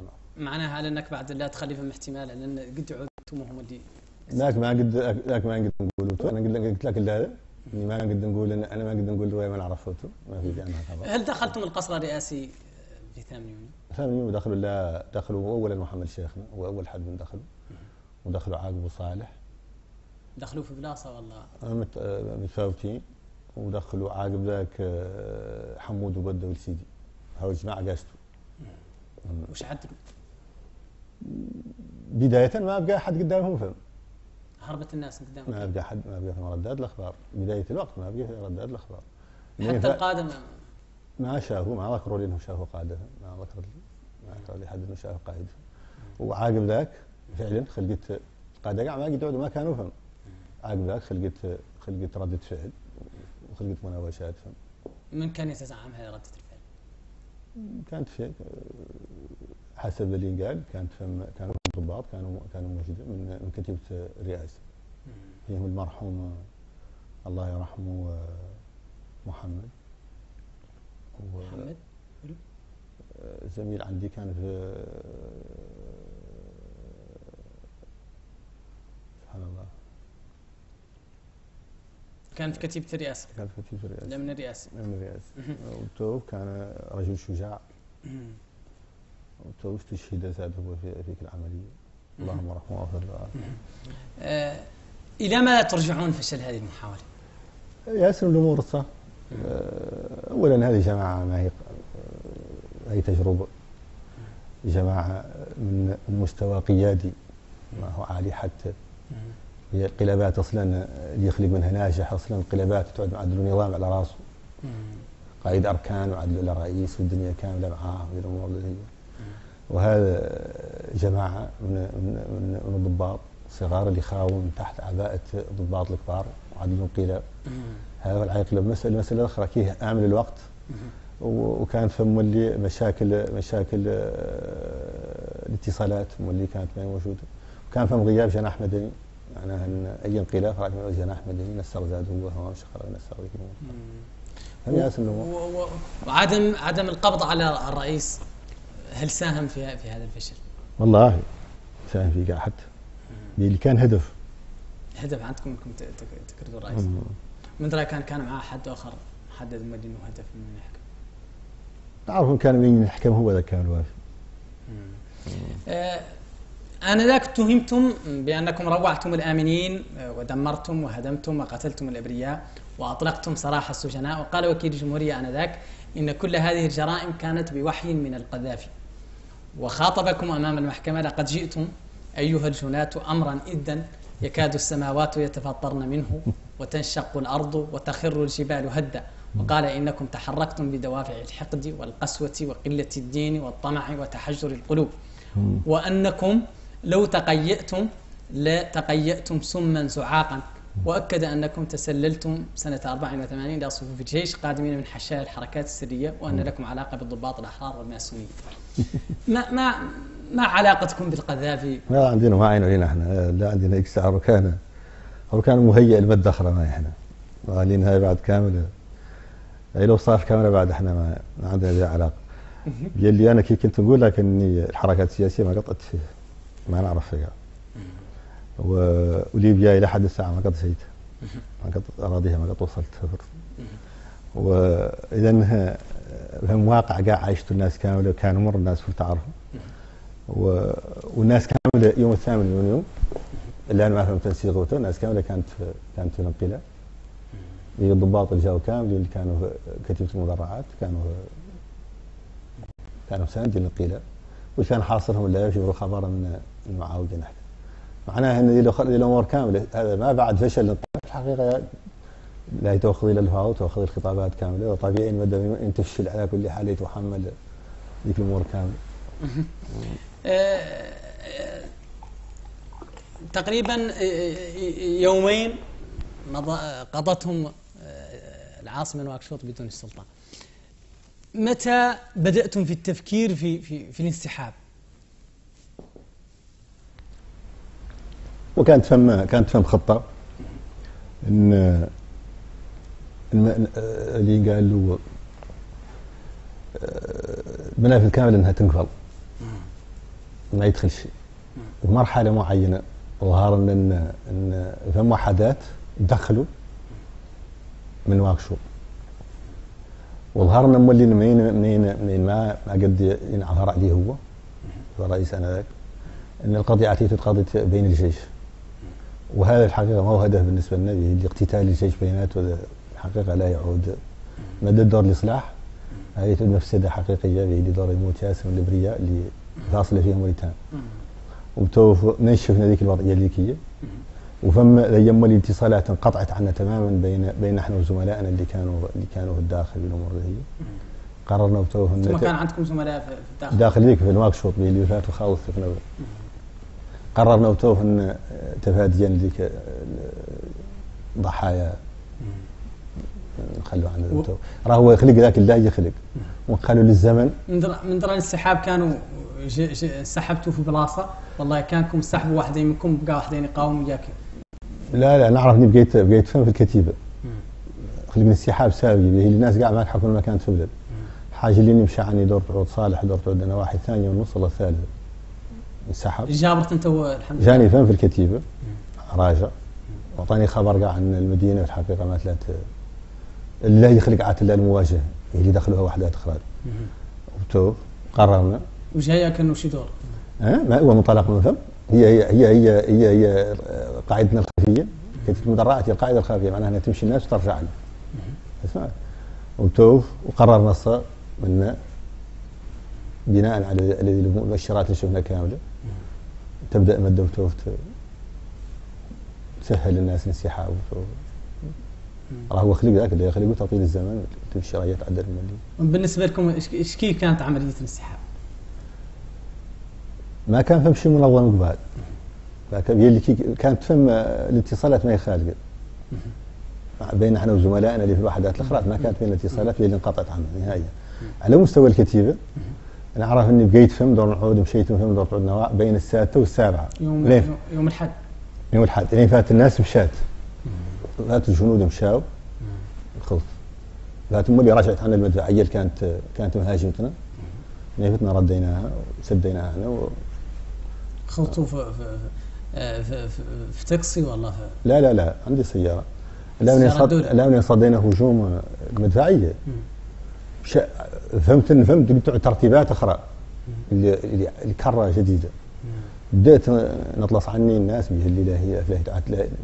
نعرف. معناها هل إنك بعد لا تخلي فم احتمال لأن قد عدتم وهم اللي ذاك ما قد ذاك ما نقدر نقول. أنا قلت لك- هذا. إني ما نقدر نقول أنا ما نقدر نقول ما نعرف ما في عنها خبر هل دخلتم القصر الرئاسي في ثامن يونيو؟ ثاني يوم دخلوا لا دخلوا اولا محمد شيخنا هو أول حد من دخلوا. ودخلوا عاقب وصالح دخلوا في بلاصة والله. مت- آه، متفاوتين ودخلوا عاقب ذاك آه، حمود وبده والسيدي. هاو الجماعه قاستوا وش عدلوا؟ بداية ما بقى حد قدامهم فهم. هربت الناس من قدامك ما بقى حد ما بقى في رداد الأخبار. بداية الوقت ما بقى في رداد الأخبار. حتى ف- القاده ما- شافوا ما ذكروا لي انهم شافوا قادها ما ذكر لي ما ذكر لي حد إنه شاف قائد وعاقب ذاك فعلا خلقت القاده قاع ما قد يقعدوا ما كانوا فهم. عاقب ذاك خلقت خلقت ردة فعل وخلقت مناوشات. فهم من كان يتزعم هذه ردة الفعل؟ كانت في حسب اللي قال كانت فم كانوا ضباط كانوا كانوا موجودين من من كتيبة الرئاسة. فيهم المرحوم الله يرحمه محمد. و- محمد زميل عندي كان في سبحان الله. كان في كتيبة الرئاسة. كان في كتيبة لا من الرئاسة. من الرئاسة. وتوف كان رجل شجاع. وتوف استشهد زاد هو في فيك العملية. اللهم رحمه واغفر له آه، إلى ماذا ترجعون فشل هذه المحاولة؟ ياسر الأمور صح. آه، اولا هذه جماعة ما هي آه، هي تجربة. جماعة من مستوى قيادي ما هو عالي حتى. هي قلابات أصلا اللي يخلق منها ناجح أصلا قلابات تعد معدل نظام على راسه. قائد أركان وعدل رئيس والدنيا كاملة معاه اللي هي. وهذا جماعة من من من, الضباط الصغار اللي خاووا من تحت عباءه الضباط الكبار وعدلهم قلاب. هذا هو العيق المسألة المسألة الأخرى كيه آمن الوقت. وكان فم اللي مشاكل مشاكل آه، الاتصالات واللي كانت ما هي موجودة. وكان فم غياب جناح مدني. معناها أن أي انقلاب راح يعود جناح مدني. نسر زاد هو هو شخر نسر الأمور؟ و- و- وعدم عدم القبض على الرئيس هل ساهم في في هذا الفشل؟ والله ساهم في قاع حتى اللي كان هدف. هدف عندكم إنكم تكردوا الرئيس. من رأي كان كان معاه حد آخر محدد مدين وهدف من يحكم. نعرف إن كان من يحكم هو ذا كان الوافي آه، آنذاك اتهمتم بأنكم روعتم الآمنين آه، ودمرتم وهدمتم وقتلتم الأبرياء وأطلقتم سراح السجناء. وقال وكيل الجمهورية آنذاك إن كل هذه الجرائم كانت بوحي من القذافي. وخاطبكم أمام المحكمة لقد جئتم أيها الجناة أمرا إدا يكاد السماوات يتفطرن منه. وتنشق الأرض وتخر الجبال هدا. وقال إنكم تحركتم بدوافع الحقد والقسوة وقلة الدين والطمع وتحجر القلوب. وأنكم لو تقيأتم لتقيأتم سما زعاقا. وأكد أنكم تسللتم سنة 84 إلى صفوف الجيش قادمين من حشاء الحركات السرية وأن لكم علاقة بالضباط الأحرار والماسونية ما ما ما علاقتكم بالقذافي؟ ما عندنا ما عين علينا إحنا. لا عندنا إكسار وكان وكان مهيئ المادة أخرى ما إحنا. قالين هاي بعد كاملة أي لو صار كاملة بعد إحنا ما, ما عندنا بها علاقة. يلي أنا كي كنت نقول لك إني الحركات السياسية ما قطعت فيه ما نعرف فيها. وليبيا إلى حد الساعة ما قد سيت ما قد أراضيها ما قد وصلت. واذا فهم واقع قاع عايشته الناس كاملة كانوا مر الناس في تعرفوا والناس كاملة يوم الثامن من يوم اللي أنا ما فهمت صيغته الناس كاملة كانت في كانت في الانقلاب الضباط اللي جاوا كامل اللي كانوا في كتيبة المدرعات كانوا كانوا ساندين الانقلاب واللي كان حاصرهم اللي يجبروا خبر من المعاودين نحن معناها إن الأمور كاملة. هذا ما بعد فشل الحقيقة لا تاخذ إلى الهواء وتاخذ الخطابات كاملة. وطبيعي إن تفشل على كل حال يتحمل ذيك الأمور كاملة. آه، تقريبا يومين قضتهم آه، العاصمة نواكشوط بدون السلطان. متى بدأتم في التفكير في في في الانسحاب؟ وكانت فم كانت فم خطة. إن اللي قال له المنافذ كامل إنها تنقفل. ما يدخل شيء. بمرحله معينة. ظهر ان إن فم وحدات دخلوا من واكشوط وظهرنا مولين منين منين منين ما ما قد ينعثر عليه هو الرئيس آنذاك إن القضية عتيت تقضي بين الجيش. وهذا الحقيقة ما هو هدف بالنسبة لنا اللي اقتتال الجيش بيناته الحقيقة لا يعود. مدى دور الاصلاح هذه مفسده حقيقية اللي دور يموت ياسر الابرياء اللي فاصله فيها موريتان وتو نشفنا ذيك الوضعيه الليكيه وفما يم الاتصالات انقطعت عنا تماما بين بين إحنا وزملائنا اللي كانوا اللي كانوا في الداخل بالامور هي. قررنا ثم كان عندكم زملاء في الداخل؟ داخل ذيك في الواك شوط اللي فات وخالص في قررنا وتوه إن تفاديا ذيك ضحايا. نخلوا عن راه هو يخلق ذاك الله يخلق. ونخلوا للزمن. من درا السحاب كانوا سحبتوا في بلاصة. والله كانكم سحبوا واحدين منكم بقى واحدين يقاوموا وياك. لا لا نعرف إني بقيت بقيت فهم في الكتيبة. خلقنا السحاب ساوي. اللي الناس قاع ما تحكون المكان في البلد حاجة اللي نمشي عني دور تعود صالح دور تعود أنا واحد ثانية ونص ولا ثالثه انسحب جابرت أنت؟ الحمد لله. جاني فين في الكتيبة. راجع. واعطاني خبر قاع عن المدينة في الحقيقة ما ثلاث الله يخلق الله المواجهة. اللي دخلوها وحدات أخرى وتو قررنا. وش هي كانوا شي دور؟ ما هو منطلق من ثم هي هي هي هي هي, هي قاعدتنا الخفية. المدرعات هي القاعدة الخفية معناها إنها تمشي الناس وترجع لنا. اسمع. وتو وقررنا الصار من بناء على المؤشرات اللي شفناها كامله تبدأ ماده وتوف تسهل للناس الانسحاب راه هو خلق ذاك اللي يخلقه تطويل الزمن تمشي راهي تعدل الملي بالنسبة لكم إيش كيف كانت عملية الانسحاب؟ ما كان فهم شيء منظم قبال اللي كانت فهم الاتصالات ما هي خالقه بين إحنا وزملائنا اللي في الوحدات الأخرى ما كانت بين الاتصالات اللي انقطعت عنها نهائيا. على مستوى الكتيبة أنا أعرف إني بقيت فم دور نعود مشيت فم دور تعود نواع بين السادسه والسابعة. يوم لين؟ يوم الحد يوم الحد لين فات الناس مشات. فات الجنود مشاو. خلص. فات مولي رجعت عن المدفعيه اللي كانت كانت مهاجمتنا. نيفتنا رديناها وسديناها. خلطوا في في, في, في تاكسي ولا في لا لا لا عندي سيارة. لا صد... لا صدينا هجوم المدفعيه فهمت فهمت ترتيبات أخرى. اللي اللي كره جديدة. بديت نطلص عني الناس به اللي هي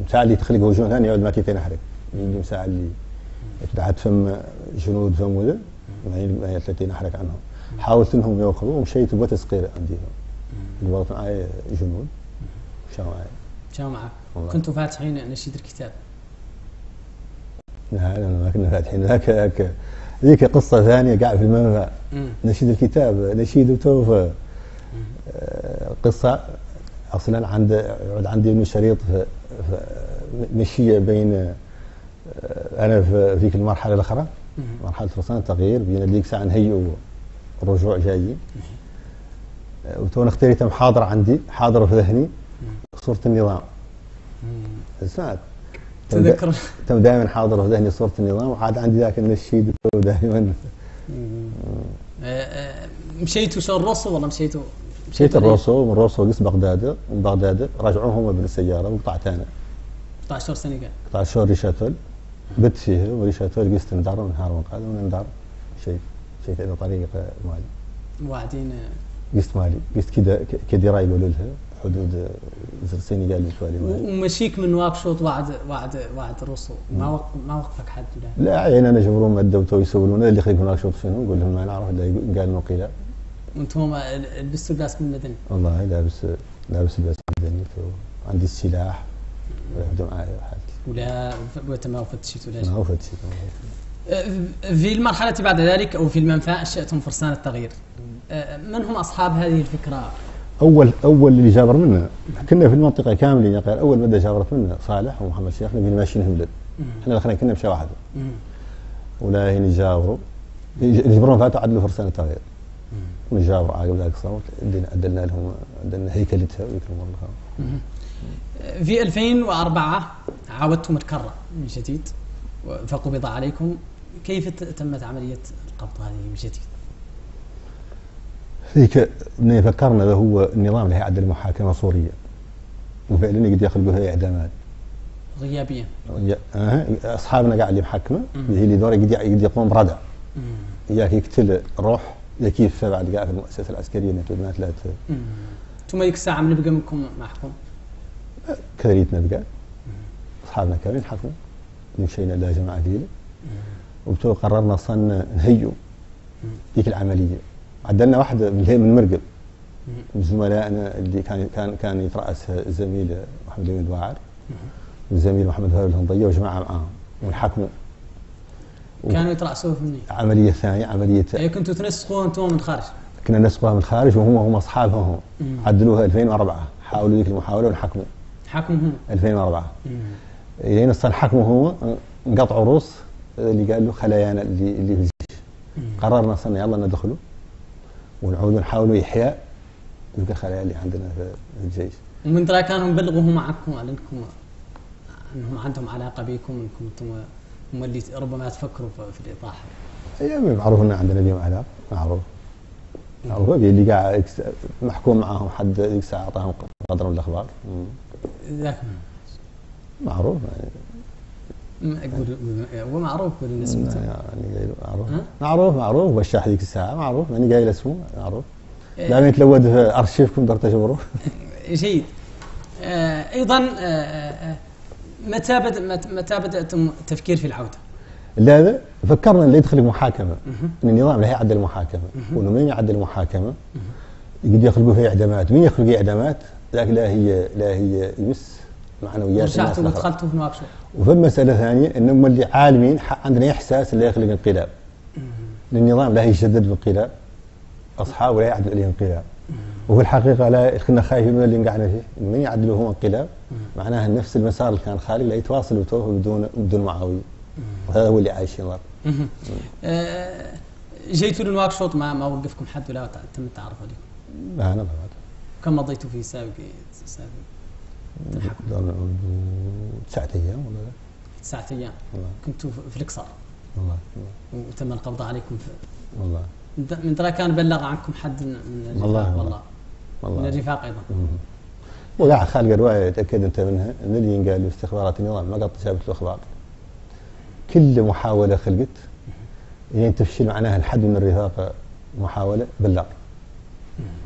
المساعة اللي تخلق وجوه ثانية يعود ما كيف نحرق اللي مساعة اللي بعد فم جنود فم وذا ما التي نحرق عنهم. حاولت إنهم ياخذوا ومشيت وبت صغيره عندي. وقت معي جنود مشاو معك كنتوا فاتحين نشيد الكتاب لا لا ما كنا فاتحين. ذاك ذيك قصة ثانية قاعد في المنفى. نشيد الكتاب نشيد وتوفى آه، قصة. أصلا عند يعود عندي إنه شريط في مشية بين آه، أنا في ذيك المرحلة الأخرى. مرحلة فرصان التغيير. بين ذيك الساعة نهيئ الرجوع جايين وتونا اختاريت محاضرة عندي حاضره في ذهني صورة النظام. سمعت تذكر. تم دائما حاضر في ذهني صورة النظام وعاد عندي ذاك النشيد دائما. آه، آه، مشيتوا شو الروسو ولا مشيتوا؟ مشيت الروسو ومن روسو قس بغداد ومن بغداد رجعوهم هم بالسياره وقطعت أنا 16 سنة قال. قطعت شهر ريشاتول. بت فيه وريشاتول قست ندار ونهار ونقاد وندار شيء شيء إلى طريق مالي. واعدين قست مالي قست كذا كديرا يقولوا لها حدود زر سنغال متوالي مالي. ومشيك من واكشوط وعد وعد وعد روسو ما وق... ما وقفك حد ولا لا عين أنا جبرون مدوا يسولون. اللي خليك هناك شوط شنو؟ نقول لهم ما نعرف لا قال نقيل. وأنتم لبستوا اللباس من المدني والله لابس لابس اللباس المدني عندي السلاح. ويبدو معي حالتي. ولا ما فتشيتوا ولا ما هو فتشي في المرحلة بعد ذلك أو في المنفى أنشأتم فرسان التغيير. من هم أصحاب هذه الفكرة؟ أول أول اللي جابر منا كنا في المنطقة كاملين قال أول مدة جابرت منا صالح ومحمد شيخ نبي ماشيين هم إحنا الاخرين كنا مشى واحد. ولا هنا جابروا يجبرون فاتوا عدلوا فرسان التغيير. ونجاوب عقب ذاك الصوت عدلنا لهم عدلنا هيكلتها ويكرم الله في 2004 عاودتم الكرة من جديد. فقبض عليكم. كيف تمت عملية القبض هذه من جديد؟ ذيك اللي فكرنا هو النظام اللي يعدل المحاكمة السورية وفعلا قد يخلقوا هي إعدامات. غيابيا أه. أصحابنا قاعد اللي محكمة هي اللي دور قد يقوم بردع إياك يقتل روح كيف بعد قاعد في المؤسسة العسكرية ما ثلاث ثم ذيك الساعة بنبقى منكم محكوم. كريتنا بقى أصحابنا كانوا حكموا مشينا لا جماعة ديلة وبتو قررنا صن نهيو. ذيك العملية. عدلنا واحدة من هي من مرقب من زملائنا اللي كان كان كان يترأس الزميل محمد الأمين واعر والزميل محمد هارون الهنضية وجماعة معاهم ونحكموا كانوا يترأسوا في مني. عملية ثانية عملية اي كنتوا تنسقوا أنتم من الخارج كنا نسقوها من الخارج وهم هم أصحابهم. هم عدلوها 2004 حاولوا ذيك المحاولة ونحكموا حكموا هم. 2004 لين الصن حكموا هو انقطعوا روس اللي قال له خلايانا اللي اللي في الجيش. قررنا صرنا يلا ندخلوا ونعود نحاولوا إحياء تلك الخلايا اللي عندنا في الجيش ومن ترى كانوا بلغوا معكم على انكم أنهم عندهم علاقة بكم أنكم أنتم هم اللي ربما تفكروا في الإطاحة. اي معروف إن عندنا بهم علاقة معروف. معروف اللي قاعد محكوم معاهم حد ذيك الساعة أعطاهم قدر من الأخبار. ذاك معروف أقول هو معروف بالنسبة يعني معروف. معروف معروف. وشاح ذيك الساعة. معروف. ماني قايل اسمه. معروف. لا يتلود في أرشيفكم دار تجبروا جيد. أيضا متى بدا متى بدأتم التفكير في العودة؟ لا فكرنا اللي يدخل المحاكمة. إن النظام لا يعدل المحاكمة. وانه من يعدل المحاكمة. يقدر يخلقوا فيها إعدامات. مين يخلق إعدامات؟ ذاك لا هي لا هي يمس. معنويات رجعتوا ودخلتوا في نواكشوط وفي مسألة ثانية انهم اللي عالمين عندنا إحساس اللي يخلق انقلاب. النظام لا يشدد بالانقلاب. أصحابه لا يعدل عليه انقلاب. وفي الحقيقة لا كنا خايفين من اللي قعدنا فيه. من يعدلوا هو انقلاب معناها نفس المسار اللي كان خالق لا يتواصل وتوه بدون بدون معاوية. وهذا هو اللي عايشين ورا أه جيتوا للواكشوط ما ما وقفكم حد ولا تم التعرف عليكم؟ لا أنا ما كم مضيتوا في سابق سابق؟ تسعة أيام ولا لا؟ تسعة أيام. كنتوا في القصار والله. وتم القبض عليكم في والله. من ترى كان بلغ عنكم حد من الرفاق؟ والله. والله. والله. من الرفاق أيضا. وقاعد خالق روايه تاكد أنت منها. ان اللي قال استخبارات النظام ما قد جابت له أخبار كل محاولة خلقت يعني تفشل معناها الحد من الرفاق محاولة بلغ.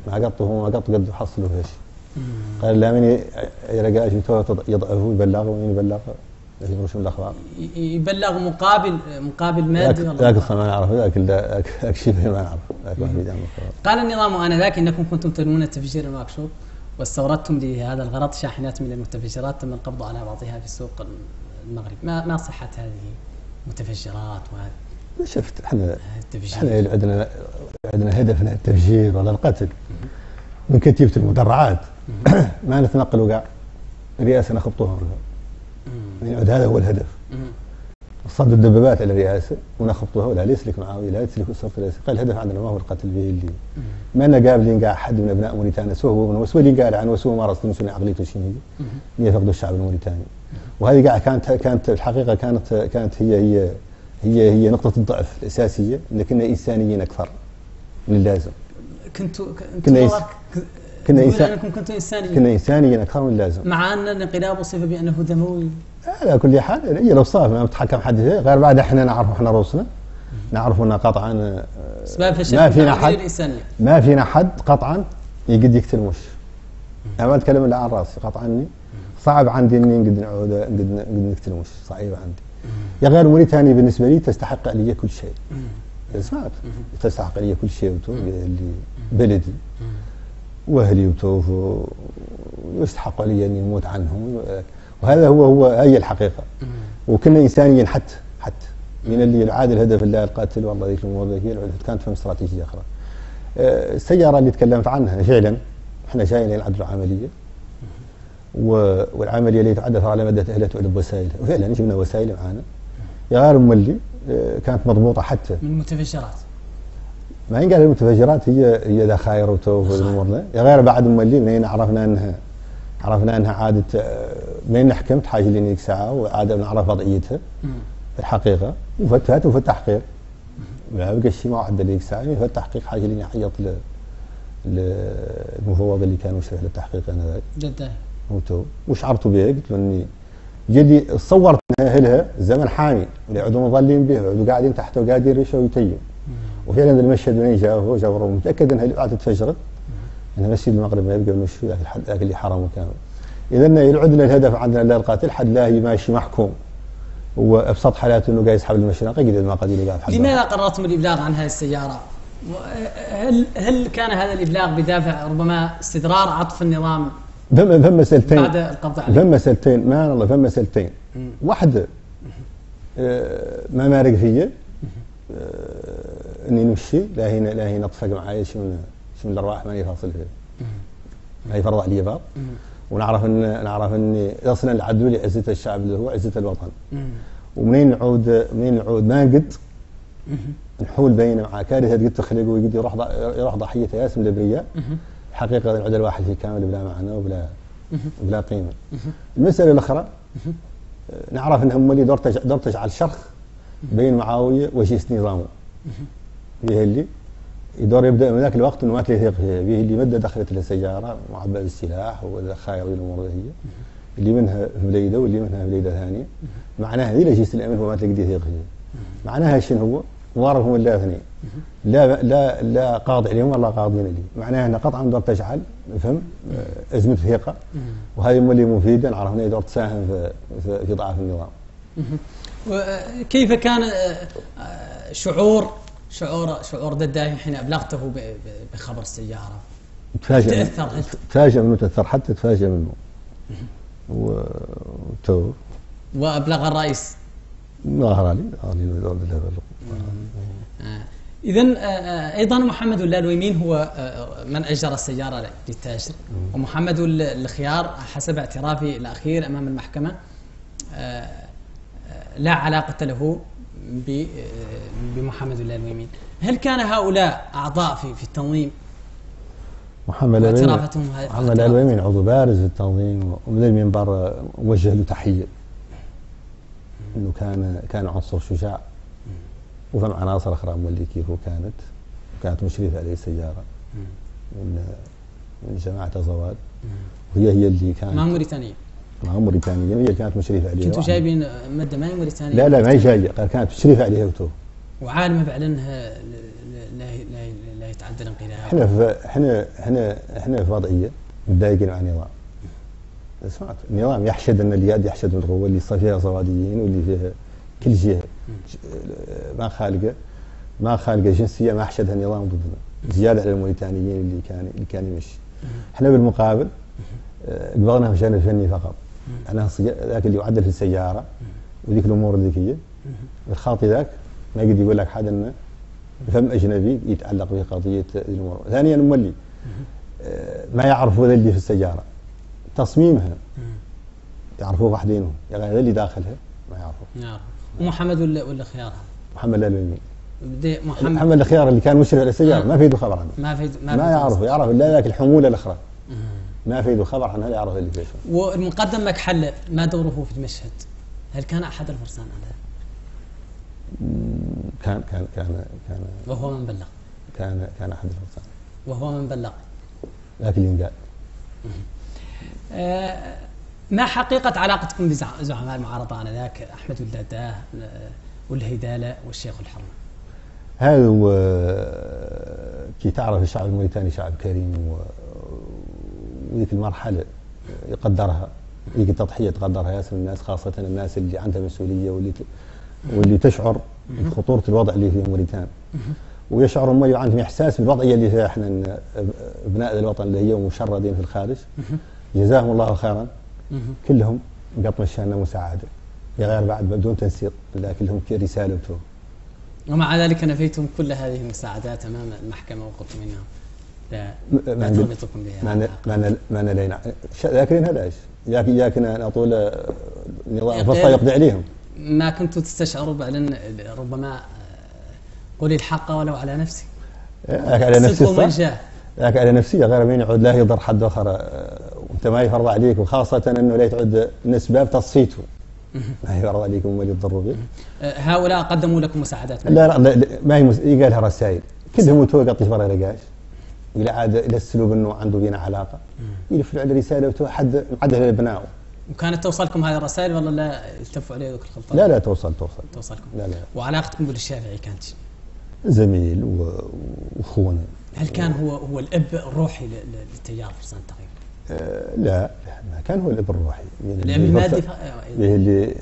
ما قط هو ما قط قد حصلوا فيش قال لا من يلقى يضعفوا يبلغ ومن يبلغ يجبروا شو الأخبار؟ يبلغ مقابل مقابل مادي ذاك ذاك ما نعرف ذاك ذاك شبه ما نعرف قال النظام انذاك إنكم كنتم تنوون تفجير المكشوف واستوردتم لهذا الغرض شاحنات من المتفجرات تم القبض على بعضها في سوق المغرب. ما ما صحة هذه المتفجرات وهذه شفت إحنا إحنا عندنا عندنا هدفنا التفجير ولا القتل. من كتيبة المدرعات. ما نتنقلوا كاع نخبطوها ونرجعوا يعني هذا هو الهدف. صد الدبابات على الرئاسة ونخبطوها ولا يسلك معاويه لا يسلك وسط الرئاسه قال الهدف عندنا ما هو القتل به اللي. ما أنا قابلين كاع حد من أبناء موريتانيا. سوى هو من وسوى اللي قال عن وسوى مارس مسلم عقليته شنو هي يفقدوا الشعب الموريتاني. وهذه قاعد كانت كانت الحقيقة كانت كانت هي هي هي هي نقطة الضعف الأساسية ان كنا إنسانيين أكثر. من اللازم كنتوا كنا إنس... كنا إنسان إنكم كنتوا إنسانيين. كنا إنسانيين أكثر من اللازم. مع ان الانقلاب وصف بأنه دموي على كل حال هي لو صاف ما بتحكم حد غير بعد إحنا نعرف إحنا روسنا نعرف ان قطعا فشل ما فينا حد ما فينا حد قطعا يقد يقتل مش أنا ما أتكلم إلا عن رأسي قطعا. صعب عندي إني نقد نعود نقد نقتل مش صعيب عندي. يا غير موريتانيا بالنسبة لي تستحق علي كل شيء. سمعت. تستحق علي كل شيء اللي بلدي. وأهلي وتوف ويستحقوا علي اني نموت عنهم. وهذا هو هو هي الحقيقة. وكنا انسانيين حتى حتى من اللي العاد الهدف الله القاتل والله ذيك الأمور هي كانت فهم استراتيجية أخرى. آه، السيارة اللي تكلمت عنها فعلا إحنا جايين للعدل العملية. والعملية اللي تعدت على مدى اهلت وسائل. وفعلا جبنا وسائل معانا يا غير مولي آه، كانت مضبوطة حتى. من المتفجرات. ما ينقال المتفجرات هي هي ذخائر وتوف والأمور يا غير بعد مولي منين عرفنا انها عرفنا إنها عادت آه، من حكمت حاجة لي ذيك الساعة وعاد نعرف وضعيتها. الحقيقة وفتحت وفي التحقيق ما بقى شيء ما واحد ذيك الساعة في التحقيق حاجة اللي عيط للمفوض اللي كان مشرف للتحقيق أنا ذاك. جدا. وتو وشعرت به قلت له إني جدي صورت اهلها زمن حامي اللي عدوا مظلين به وعدوا قاعدين تحت وقاعدين يريشوا ويتيم. وفعلا المشهد من جاء هو جا متأكد أنها اللي تفجرت انها مسجد المغرب ما يبقى من ذاك اللي حرمه كامل اذا العدل الهدف عندنا لا القاتل حد لا ماشي محكوم. وابسط حالاته إنه قاعد يسحب المشرقه قد ما قد قاعد لماذا قررتم الإبلاغ عن هذه السيارة؟ هل هل كان هذا الإبلاغ بدافع ربما استدرار عطف النظام فما فما مسألتين بعد القبض عليه؟ فما مسألتين ما الله فما مسألتين واحدة آه، ما مارق فيا. إني نمشي لا هنا لا هنا اتفق معايا شو من الارواح ماني فاصل فيه ما يفرض علي باب ونعرف ان نعرف إن أصلا العدو لعزة الشعب اللي هو عزة الوطن. ومنين نعود منين نعود؟ ما قد نحول بين مع كارثه قد تخلق ويقد يروح يروح ضحية ياسم الابرياء الحقيقة نعود الواحد في كامل بلا معنى وبلا بلا قيمة. المسألة الأخرى نعرف انهم اللي دور دور تجعل شرخ. بين معاوية وجيش نظامه. اللي يدور يبدأ من ذاك الوقت إنه ما تليق فيها. به اللي مدة دخلت له سياره معبأ بالسلاح والذخائر والامور هي. اللي منها بليده واللي منها بليده ثانية. معناها هذه لجيش الأمن هو ما تلقى يثيق فيها. معناها شنو هو؟ ضاربهم الا اثنين لا لا لا قاضي عليهم ولا قاضين لي معناها إنها قطعا دور تجعل فهم؟ أزمة ثقة. وهذه اللي مفيده نعرف انها دور تساهم في في ضعف النظام. كيف كان آه، شعور شعور شعور دداهي حين أبلغته بخبر السياره تفاجأ تأثر. تفاجأ منه تاثر حتى تفاجأ منه. وتو. وأبلغ الرئيس. ظهر لي اذا آه، آه، أيضا محمد اللالويمين هو آه، من أجر السيارة للتأجر. ومحمد الخيار حسب اعترافي الأخير أمام المحكمة لا علاقة له بمحمد اللالويمين هل كان هؤلاء أعضاء في في التنظيم؟ محمد العلويمين محمد عضو بارز في التنظيم ومن المنبر وجه له تحية. إنه كان كان عنصر شجاع. وفهم عناصر أخرى مولي كيف كانت كانت مشرفة عليه السيارة. من من جماعة زواد وهي هي اللي كانت ما موريتانيه ما موريتانيه هي كانت مشرفه عليها. كنتوا جايبين مادة ما هي موريتانيه لا لا ما هي جاية. كانت مشرفه عليها وتو وعالمة باعلانها لا لا لا يتعدى الانقلاب. إحنا إحنا إحنا إحنا في وضعية متضايقين مع النظام سمعت. النظام يحشد إن اليد يحشد من القوة اللي صار فيها صواديين واللي فيها كل جهة. ما خالقة ما خالقة جنسية ما حشدها النظام ضدنا. زيادة على الموريتانيين اللي كان اللي كان يمشي. إحنا بالمقابل قبضنا في الفني فقط. أنا ذاك اللي يعدل في السيارة وذيك الأمور الذكيه الخاطي ذاك ما يقدر يقول لك حد إنه فم أجنبي يتعلق بقضيه الأمور. ثانيا مولي ما يعرفوا ذا اللي في السيارة. تصميمها. يعرفوه وحدينهم غير ذا اللي داخلها ما يعرفوا نعم. ومحمد ولا ولا خيارها محمد بدي محمد. محمد الخيار اللي كان مشرف على السيارة آه. ما في خبر عنه ما في ما يعرفوا يعرف إلا ذاك الحمولة الأخرى. ما في يده خبر عنها لا يعرف اللي فيه والمقدم مكحل ما دوره في المشهد. هل كان أحد الفرسان هذا كان كان كان كان وهو من بلغ. كان كان أحد الفرسان. وهو من بلغ. اللي ينقال آه، ما حقيقة علاقتكم بزعماء المعارضة آنذاك؟ أحمد ولداداه آه، والهيدالة والشيخ الحرمة. هذا هو كي تعرف الشعب الموريتاني شعب كريم. وذيك المرحلة يقدرها ذيك التضحية تقدرها ياسر الناس خاصة الناس اللي عندها مسؤولية واللي ت... واللي تشعر بخطورة الوضع اللي فيه موريتان ويشعر هم عندهم إحساس بالوضعية اللي فيها إحنا إن أبناء الوطن اللي هي مشردين في الخارج. جزاهم الله خيرا. كلهم قط مشانا مساعدة. يا غير بعد بدون تنسيق لا كلهم رسالة بتوه ومع ذلك نفيتم كل هذه المساعدات أمام المحكمة وقلت منها. لا, ما تربطكم بها. ما ما نلينا. ذاكرين هذا إيش؟ ياك ياك نطول آه، نظام فرصه يقضي عليهم. ما كنت تستشعروا بعدين ربما آه، قولي الحق ولو على نفسي. ياك على نفسي جاء. ياك على نفسي غير من يعود لا يضر حد آخر. آه، وأنت ما يفرض عليك وخاصة أنه لا تعود نسبة تصفيته ما يفرض عليكم ولا يضروا به. آه، هؤلاء قدموا لكم مساعدات. لا لا, لا ما هي مس- يقالها رسائل. كلهم تو يقطي فرا رقاش. إلى عاد إلى السلوب إنه عنده بينا علاقة. يلف على رسالة وتو حد معدل لابنائه وكانت توصلكم هذه الرسائل والله لا؟ التفوا عليه ذوك الخلطات لا لا توصل توصل. توصلكم. لا لا. وعلاقتكم بالشافعي كانت زميل وأخونا. هل كان هو هو الأب الروحي للتيار فرسان التغيير؟ آه، لا لا ما كان هو الأب الروحي. يعني الأب المادي اللي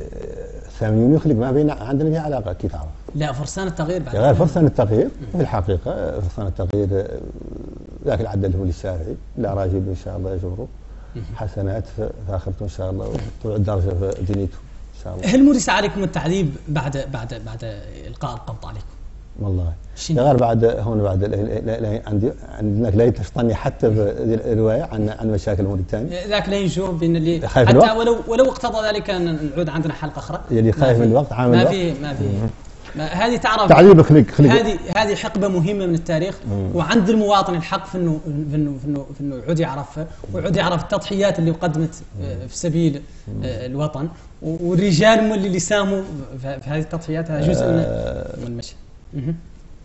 ثاني يخلق ما بين عندنا في علاقة كي تعرف لا فرسان التغيير بعد. غير فرصان التغيير في الحقيقة فرصان التغيير ذاك العدل هو للشافعي لا راجب إن شاء الله يجبره حسنات في في اخرته إن شاء الله وتوعد درجة في دنيته إن شاء الله. هل مورس عليكم التعذيب بعد بعد بعد إلقاء القبض عليكم؟ والله؟ غير بعد هون بعد لا- لا- لا- عندي عندك لا تشطني حتى في الرواية عن عن مشاكل موريتانيا ذاك لا ينجو بين اللي خايف حتى الوقت؟ ولو ولو اقتضى ذلك أن نعود عندنا حلقة أخرى. ما خايف من الوقت عامل ما في ما في. هذه تعرف تعذيب خلق خلق هذه هذه حقبة مهمة من التاريخ وعند المواطن الحق في انه في انه في انه في انه يعود يعرفها ويعود يعرف التضحيات اللي قدمت آه، في سبيل آه، الوطن. والرجال هم اللي ساهموا في هذه التضحيات هذا جزء من آه. من المشهد.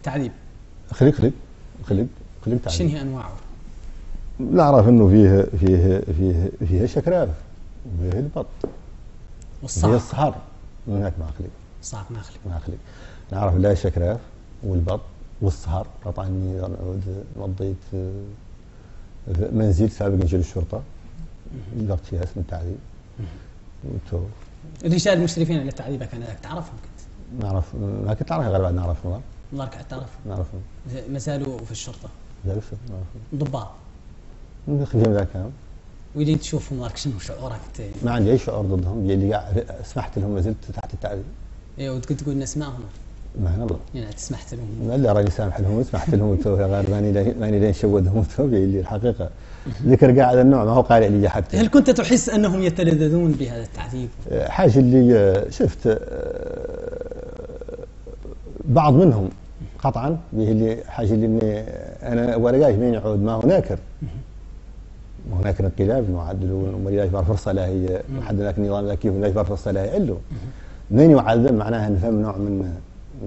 تعذيب. خلق خلق خلق شنو تعذيب. هي أنواعه؟ نعرف إنه فيه فيه فيه فيه شكراف وفيه البط. فيه والصعق الصهر من هناك الصعق ما خلق ما نعرف لا الشكراف والبط والصهر قطعني نعود مضيت آه، في منزل سابق نجي الشرطه قلت فيها اسم التعذيب. الرجال المشرفين على التعذيب كان ذاك تعرفهم كنت؟ نعرف ما كنت اعرفها غير بعد نعرفهم والله كنت تعرفهم. نعرفهم. ما زالوا في الشرطة. لا لسه نعرفهم. ضباط. خفيهم ذاك كان. ويلين تشوفهم شنو شعورك؟ ما عندي أي شعور ضدهم. اللي سمحت لهم ما زلت تحت التعذيب. أيوه وتقول تقول اسمائهم ما الله. يعني سمحت لهم إلا راني سامح لهم وسمحت لهم وتو غير ماني لا- ماني لين شودهم اللي الحقيقة. ذكر قاعد النوع ما هو قارئ لي حتى. هل كنت تحس أنهم يتلذذون بهذا التعذيب؟ حاجة اللي آه، شفت آه، بعض منهم قطعا به اللي حاجة اللي مني أنا ورقاش مين يعود ما هو ناكر. ما هو ناكر انقلاب معدل وما فرصة لا هي حد ذاك النظام ذاك كيف يجبر فرصة لا يعلو. منين يعذب معناها نفهم نوع من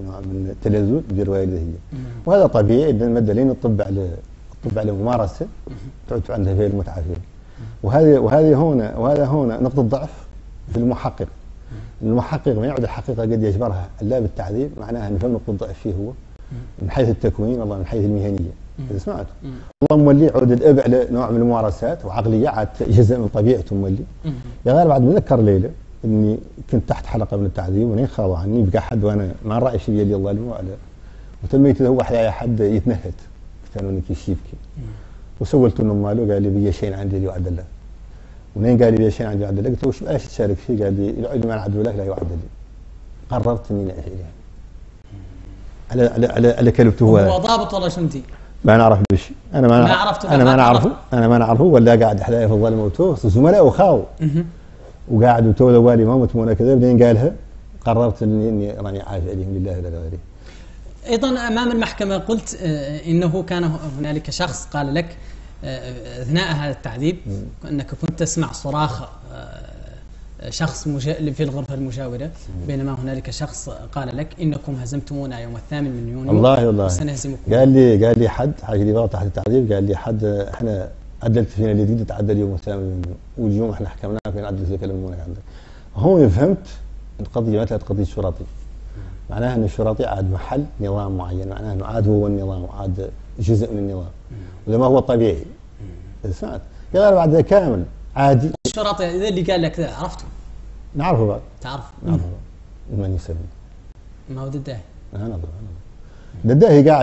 نوع من التلذذ بالروايه هي وهذا طبيعي اذا الماده لين تطب على تطب على ممارسة تعود عندها فيها المتعه فيه وهذه وهذه هنا وهذا هنا نقطة ضعف في المحقق. المحقق ما يعود الحقيقة قد يجبرها لا بالتعذيب معناها نفهم نقطة ضعف فيه هو من حيث التكوين والله من حيث المهنية. إذا سمعت والله مولي عود الاب على نوع من الممارسات وعقلية عاد جزء من طبيعته مولي. يا غير بعد مذكر ليلة إني كنت تحت حلقة من التعذيب ونين خاضوا عني بقى حد وأنا ما نراعي في يدي الله الظالم وعلى وتميت هو حياة حد يتنهد. كانوا إنك يشيبكي وسولت إنه ماله قال لي بيا شيء عندي اللي يعدل له ونين قال لي بيا شيء عندي يعدل لك قلت له وش إيش تشارك فيه؟ قال لي العلم ما نعدل لك لا يعدل لي. قررت إني نأتي اليه على على على, على كلبته هو هو ضابط ولا شنتي؟ ما نعرف بشي أنا ما, ما عرفته أنا ما نعرفه. أنا ما نعرفه. ولا قاعد حدايا في الظلمه وتو زملاء وخاو. وقاعد وتو والي ما متمونه كذا بعدين قالها قررت اني إني راني عايش عليهم لله لا غيري. أيضا أمام المحكمة قلت آه، إنه كان هنالك شخص قال لك آه، أثناء هذا التعذيب أنك كنت تسمع صراخ آه، شخص. في الغرفة المجاورة بينما هنالك شخص قال لك إنكم هزمتمونا يوم الثامن من يونيو والله والله. وسنهزمكم. قال لي قال لي حد حاجة لي تحت التعذيب قال لي حد إحنا عدلت فينا الجديد تعدل يوم الثامن واليوم إحنا حكمناك فين عدل فيك المونك عندك. هون فهمت القضية مثلا قضية شرطي معناها إن الشرطي عاد محل نظام معين معناها إنه عاد هو النظام عاد جزء من النظام. ولا ما هو الطبيعي سمعت قال بعد كامل عادي. الشرطي إذا اللي قال لك ذا عرفته؟ نعرفه بعد. تعرف. نعرفه من يسلم. ما هو ضده. أنا أنا دداه قاع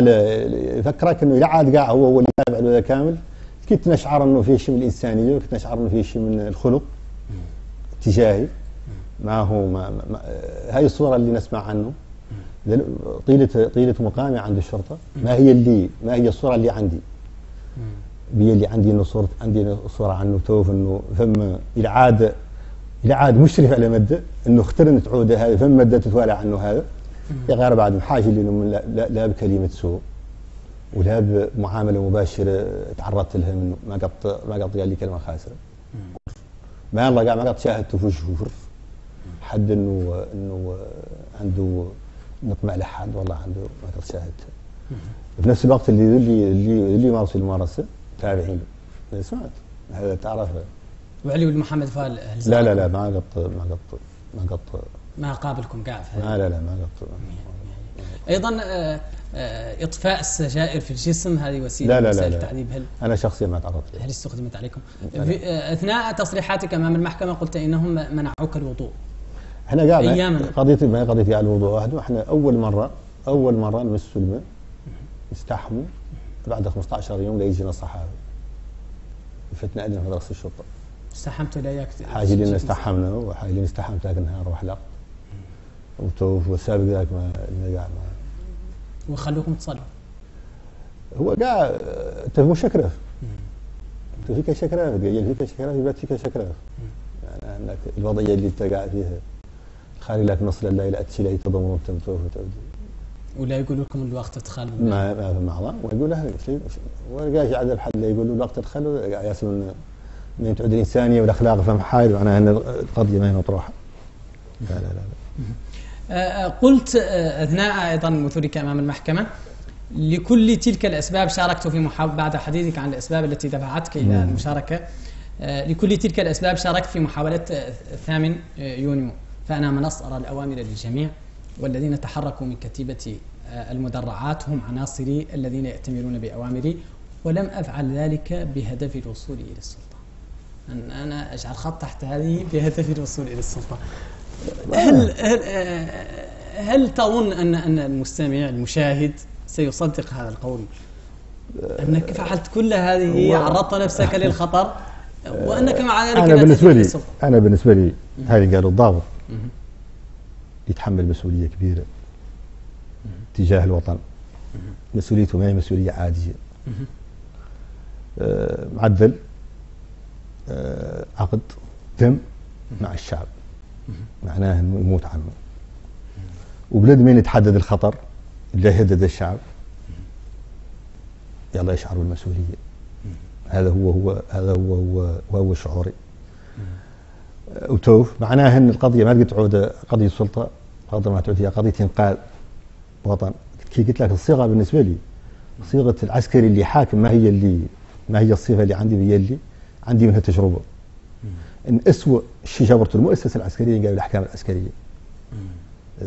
يفكرك إنه عاد قاع هو هو اللي تابع له كامل. كنت نشعر أنه في شيء من الإنسانية وكنت نشعر أنه في شيء من الخلق تجاهي؟ ما هو ما, ما هاي الصورة اللي نسمع عنه. طيله طيلة مقامي عند الشرطة. ما هي اللي ما هي الصورة اللي عندي؟ هي اللي عندي إنه صورة عندي صورة عنه توف إنه فما إلى عاد إلى عاد مشرف على مده إنه اخترنت عوده هذه فما مده تتوالى عنه هذا. يا غير بعد لإنه من لا, لا, لا بكلمة سوء. ولا بمعامله مباشرة تعرضت لها منه ما قط ما قط قال لي كلمة خاسرة. ما الله قاعد ما قط شاهدته في شهور حد انه إنه عنده نطمع لحد والله عنده ما قط شاهدته. في نفس الوقت اللي اللي اللي اللي مارس الممارسه تابعين. له سمعت. هذا تعرف وعلي بن محمد فال لا لا لا ما قط ما قط ما قط. ما قابلكم قاعد. ما لا لا ما قط. أيضا آه، إطفاء السجائر في الجسم هذه وسيلة لا، لا، لا، لا. التعذيب. هل أنا شخصيا ما تعرضت هل استخدمت عليكم؟ آه، أثناء تصريحاتك أمام المحكمة قلت إنهم منعوك الوضوء. إحنا قاعد. قضية ما قضية على الوضوء واحد إحنا أول مرة أول مرة نمسوا الماء نستحموا بعد 15 يوم لا يجينا الصحابه فتنا عندنا في مدرسة الشرطة. استحمت لا لنا استحمنا وحاجة لنا استحمت لكن نهار روح لا وتوف والسابق ذاك ما قاعد وخلوكم تصلوا هو قاعد انت مو شكرف انت فيك شكرف قايل فيك شكرف يبات فيك شكرف يعني انك الوضعية اللي انت قاعد فيها. خالي لك نص لله لا تشيل اي تضمن وتبدي ولا يقولوا لكم الوقت تدخلوا. ما ما في معظم ويقول له شيء ولقاش عاد بحد لا يقول له الوقت تدخل قاعد ياسم من تعود الإنسانية والأخلاق فهم حايل معناها ان القضية ما هي مطروحة. لا لا لا, لا. آه، آه، قلت آه، أثناء أيضا مثولك أمام المحكمة لكل تلك الأسباب شاركت في محاولة بعد حديثك عن الأسباب التي دفعتك مم. المشاركة آه، لكل تلك الأسباب شاركت في محاولة الثامن آه، يونيو. فأنا منص ارى الأوامر للجميع والذين تحركوا من كتيبة آه، المدرعات هم عناصري الذين يأتمرون بأوامري ولم أفعل ذلك بهدف الوصول إلى السلطة. أن أنا أجعل خط تحت هذه بهدف الوصول إلى السلطة. هل هل, آه، هل تظن أن أن المستمع المشاهد سيصدق هذا القول؟ أنك فعلت كل هذه عرضت نفسك للخطر وأنك مع ذلك أنا بالنسبة لي. أنا بالنسبة لي هذه قالوا الضابط. يتحمل مسؤولية كبيرة تجاه الوطن. مسؤوليته ما هي مسؤولية عادية. آه، معدل آه، عقد تم مع الشعب. معناه إنه يموت عنه. وبلد مين يتحدد الخطر؟ اللي يهدد الشعب. يلا يشعر بالمسؤولية. هذا هو هو هذا هو هو وهو شعوري. وتوف معناه إن القضية ما تقدر تعود قضية سلطه قضية ما تعود هي قضية إنقاذ وطن. كي قلت لك الصيغة بالنسبة لي صيغة العسكري اللي حاكم ما هي اللي ما هي الصفه اللي عندي هي اللي عندي منها تجربة. إن اسوء شيء جبرته المؤسسة العسكرية قبل الأحكام العسكرية.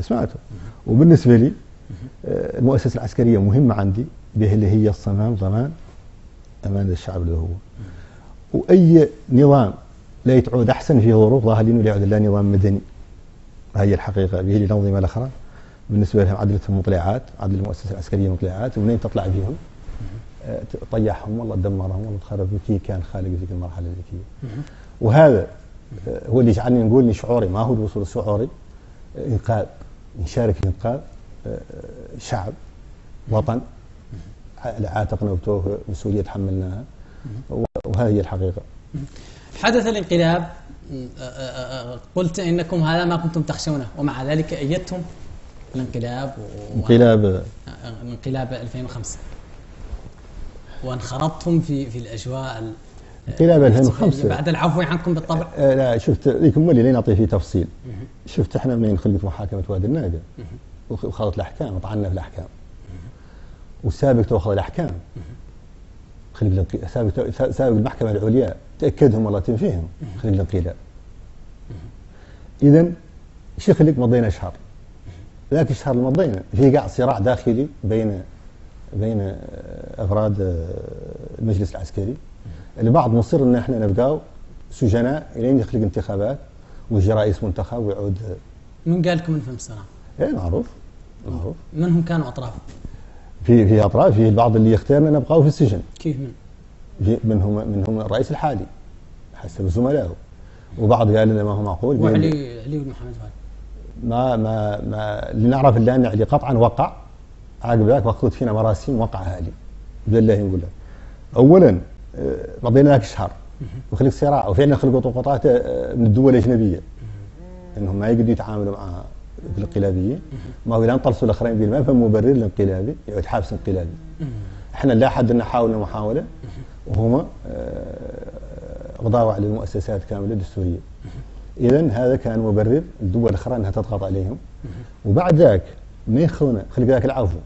سمعته وبالنسبة لي آه، المؤسسة العسكرية مهمة عندي به اللي هي الصمام ضمان أمان الشعب اللي هو. وأي نظام لا يتعود أحسن في ظروف ظاهر انه لا يعود إلا نظام مدني. هي الحقيقة به الانظمه الأخرى. بالنسبة لهم عدلتهم مطلعات عدل المؤسسة العسكرية مطلعات ومنين تطلع بهم؟ آه، طيحهم والله دمرهم والله تخربوا كي كان خالق في المرحلة الذكيه وهذا هو اللي يجعلني نقول شعوري ما هو الوصول الشعوري آه، إنقاذ نشارك في إنقاذ آه، شعب وطن. عاتقنا وتوه مسؤولية تحملناها. وهذه هي الحقيقة. حدث الانقلاب قلت إنكم هذا ما كنتم تخشونه ومع ذلك أيدتم الانقلاب و... انقلاب. انقلاب 2005 وانخرطتم في في الأجواء انقلاب 2005 بعد العفو عنكم بالطبع. آه لا شفت ذيك اللي لين اعطي فيه تفصيل. شفت إحنا منين خلقت محاكمة وادي الناقه وخلط الأحكام وطعنا في الأحكام. وسابق تاخذ الأحكام. خلق سابق سابق المحكمة العليا. تأكدهم والله تنفيهم خلق الانقلاب اذا إيش يخليك مضينا شهر. ذاك الشهر اللي مضينا في قاع صراع داخلي بين بين أفراد المجلس العسكري. البعض مصر إن إحنا نبقاو سجناء الين يخلق انتخابات ويجي رئيس منتخب ويعود. من قال لكم انهم السلام؟ إيه معروف معروف. من هم كانوا أطراف؟ في في أطراف في البعض اللي يختارنا نبقاو في السجن. كيف من؟ منهم منهم الرئيس الحالي حسب زملائه. وبعض قال لنا ما هو معقول. وعلي علي بن محمد فهد. ما ما ما اللي نعرف اللي أن علي قطعا وقع. عقب ذاك واخذت فينا مراسيم وقع علي. بالله نقول لك. اولا مضينا ذاك الشهر. وخلق صراع. وفعلا خلقوا ضغوطات آه، من الدول الأجنبية. إنهم ما يقدروا يتعاملوا مع الانقلابيين ما هو الان طلسوا الأخرين ما فهم مبرر الانقلابي يعود حابس انقلابي. إحنا لا حد نحاول المحاوله وهما غضاوا على المؤسسات كاملة الدستورية. اذا هذا كان مبرر الدول الأخرى إنها تضغط عليهم. وبعد ذاك ما يخونا خلق ذاك العفو.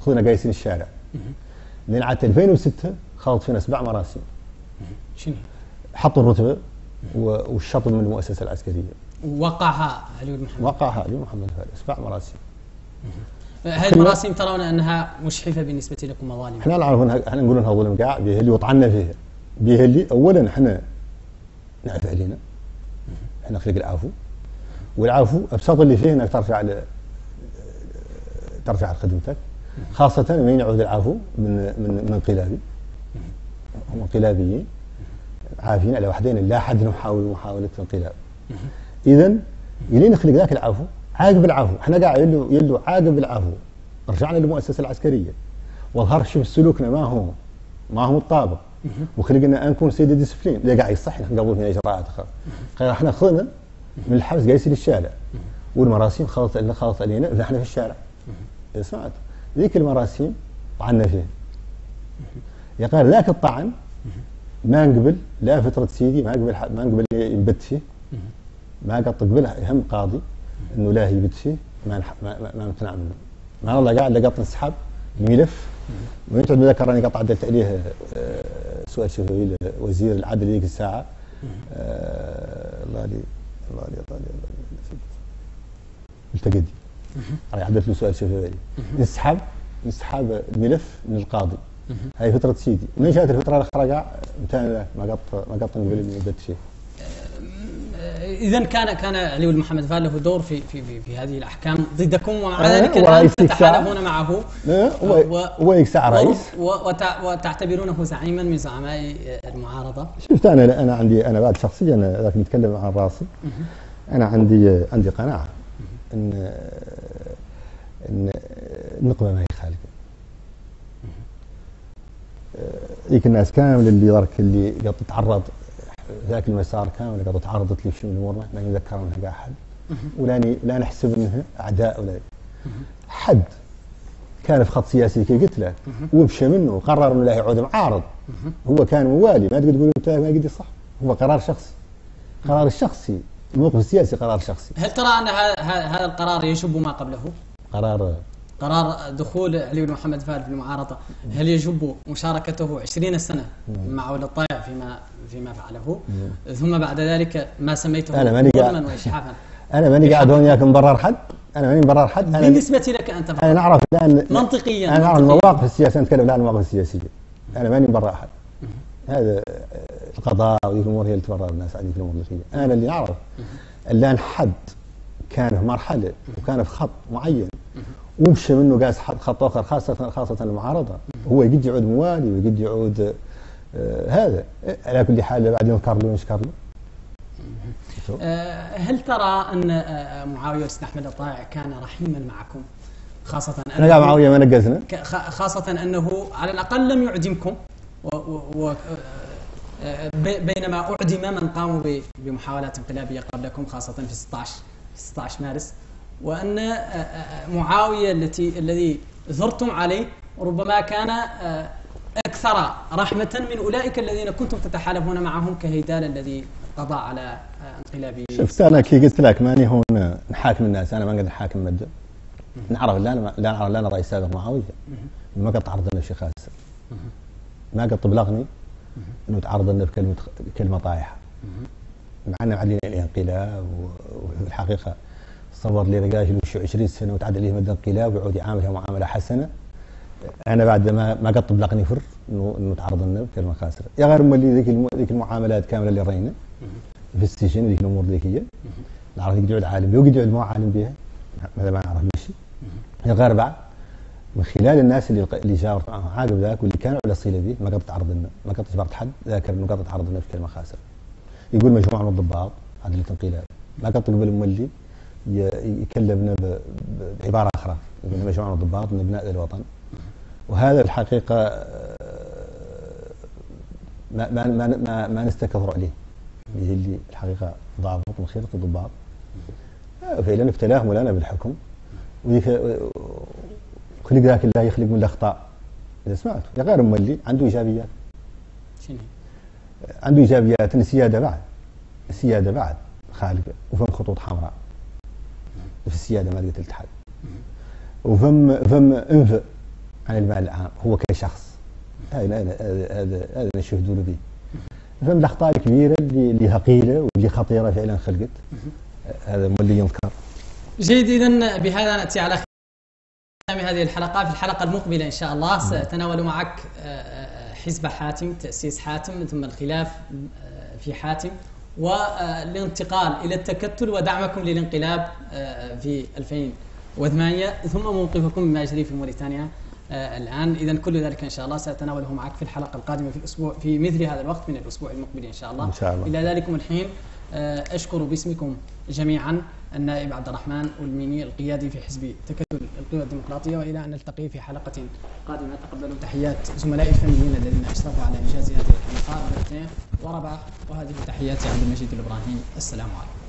خذنا قايسين الشارع. لين عاد 2006 خاض فينا سبع مراسم شنو؟ حطوا الرتبة والشطب من المؤسسة العسكرية. وقعها علي بن محمد. وقعها علي بن محمد فارس سبع مراسم هذه المراسم ترون أنها مشحفه بالنسبة لكم مظالم إحنا نعرف إحنا نقول إنها ظلم قاع به اللي وطعنا فيها. به اللي اولا إحنا نعرف علينا إحنا خلق العفو. والعفو ابسط اللي فيه إنك ترجع ترجع لخدمتك خاصة من يعود العفو من من من انقلابي هم انقلابيين عافين على وحدين لا احد يحاول محاولة انقلاب اذا يلين نخلق ذاك العفو عاقب العفو إحنا قاعد يلو يلو عاقب العفو رجعنا للمؤسسة العسكرية. وظهر شوف سلوكنا ما هو ما هو مطابق وخلقنا نكون سيد ديسبلين اللي قاعد يصح؟ نقبل فينا إجراءات أخرى. إحنا خذنا من الحبس قايسين للشارع. والمراسيم خلصت لنا خلصت علينا فاحنا في الشارع. سمعت؟ ذيك المراسيم طعنا فيها يا قال ذاك الطعن ما نقبل لا فترة سيدي ما نقبل ما نقبل ينبت فيه ما قد تقبل هم قاضي إنه لا يبت فيه ما ما ما نقتنع منه. ما الله قاعد لقط انسحب الملف وينتعد ذكر أني قطع عدلت عليه آه، سؤال شفوي لوزير العدل ذيك الساعة آه، الله لي الله لي الله لي الله لي التقدي عدلت له سؤال شفوي انسحب انسحاب الملف من القاضي. هاي فترة سيدي. من جات الفترة الاخرى قاع ما قط ما قط نقبل يبت شيء؟ اذا كان كان علي بن محمد فال له دور في في في, في هذه الأحكام ضدكم ومع آه، ذلك الآن تتحالفون معه. هو يكسع رئيس. وتعتبرونه زعيما من زعماء المعارضة. شفت أنا أنا عندي أنا بعد شخصيا ذاك نتكلم عن رأسي. أنا عندي عندي قناعة ان ان النقمه ما ذيك الناس كامل اللي درك اللي قد تتعرض ذاك المسار كامل قد تعرضت لي شنو الأمور ما يذكر منها قاع حد ولا لا نحسب انها أعداء ولا حد كان في خط سياسي كي قلت لك ومشى منه وقرر إنه لا يعود معارض. هو كان موالي ما تقدر تقول أنت ما قد صح هو قرار شخصي. قرار الشخصي الموقف السياسي قرار شخصي. هل ترى أن هذا القرار يشب ما قبله؟ قرار قرار دخول علي بن محمد فهد في المعارضة. هل يجب مشاركته 20 سنة مع ولد الطائع فيما فيما فعله؟ ثم بعد ذلك ما سميته أنا ماني قاعد وإشحافا أنا ماني قاعد هون ياك مبرر حد أنا ماني مبرر حد أنا بالنسبة لك أنت فقط. أنا نعرف الآن منطقيا أنا نعرف المواقف السياسية. نتكلم الآن المواقف السياسية. أنا ماني مبرر أحد. هذا القضاء وذيك الأمور هي اللي تبرر الناس هذيك الأمور اللي أنا اللي أعرف الآن حد كان في مرحلة وكان في خط معين. ومشى منه قاس خط آخر خاصه خاصة المعارضة. هو يقد يعود موالي ويقد يعود آه هذا. على كل حال بعد ينكر له ونشكر له آه هل ترى أن آه، معاوية والاستاذ أحمد الطائع كان رحيما معكم؟ خاصة إحنا قاعد معاوية ما نقزنا. ك- خ- خاصة أنه على الأقل لم يعدمكم و و و آه، بينما أعدم من قاموا بمحاولات انقلابية قبلكم خاصة في 16 في 16 مارس. وأن معاوية التي الذي ثرتم عليه ربما كان آه، أكثر رحمة من أولئك الذين كنتم تتحالفون معهم كهيدال الذي قضى على آه، انقلاب شفت أنا كي قلت لك ماني هون نحاكم الناس أنا ما نقدر نحاكم مده نعرف لا لا نعرف لا أنا رئيس سابق معاويه ما قد تعرض لنا بشيء خاص ما قد تبلغني إنه تعرض لنا بكلمة كلمه طايحة. مع أنه علينا الانقلاب و- صور لي رجال وشو 20 سنة وتعدى عليه مده انقلاب ويعود يعاملها معاملة حسنة. أنا بعد ما ما قد طبلقني فر انه إنه تعرض لنا بكلمه خاسره يا غير مولي ذيك الم- ذيك المعاملات كاملة اللي رينا في السجن ذيك الأمور ذيك هي. نعرف يقعد يقعد عالم بها ويقعد مو عالم بها هذا ما نعرف بشيء يا غير بعد من خلال الناس اللي اللي جاورت معهم عاقب ذاك واللي كانوا على صله به ما قد تعرض لنا. ما قد اجبرت حد ذاكر انه قد تعرض لنا بكلمه خاسره يقول مجموعة من الضباط عدل الانقلاب ما قد تقبل مولي يكلمنا ب- ب- بعبارة أخرى. يقول من الضباط من أبناء الوطن. وهذا الحقيقة آه، ما ما ما ما, ما نستكثر عليه. اللي اللي الحقيقة ضابط من خيره الضباط. آه، فعلا ابتلاهم ولانا بالحكم. وذيك خلق ذاك الله يخلق من الأخطاء. إذا سمعت يا غير مولي عنده إيجابيات. شنو؟ عنده إيجابيات السيادة بعد. السيادة بعد خالق وفم خطوط حمراء. في السيادة ما قلت الاتحاد وفم فم انف عن المال العام هو كشخص هذا هذا هذا نشهدوا له به. فم الاخطاء الكبيره اللي اللي ثقيله واللي خطيرة فعلا خلقت. هذا مولي ينذكر جيد اذا بهذا نأتي على ختام هذه الحلقة. في الحلقة المقبلة إن شاء الله سأتناول معك آه، آه، حزب حاتم تأسيس حاتم ثم الخلاف آه، في حاتم. والانتقال إلى التكتل ودعمكم للانقلاب آه، في 2008 ثم موقفكم مما يجري في موريتانيا آه، الآن. اذا كل ذلك إن شاء الله سأتناوله معك في الحلقة القادمة في الأسبوع في مثل هذا الوقت من الأسبوع المقبل إن شاء الله. إن شاء الله. إلى ذلكم الحين آه، أشكر باسمكم جميعا. النائب عبد الرحمن والميني القيادي في حزب تكتل القوى الديمقراطية وإلى أن نلتقي في حلقة قادمة. تقبلوا تحيات زملائي الفنيين الذين أشرفوا على إنجاز هذه مرتين وربع. وهذه تحياتي عبد المجيد الابراهيم السلام عليكم.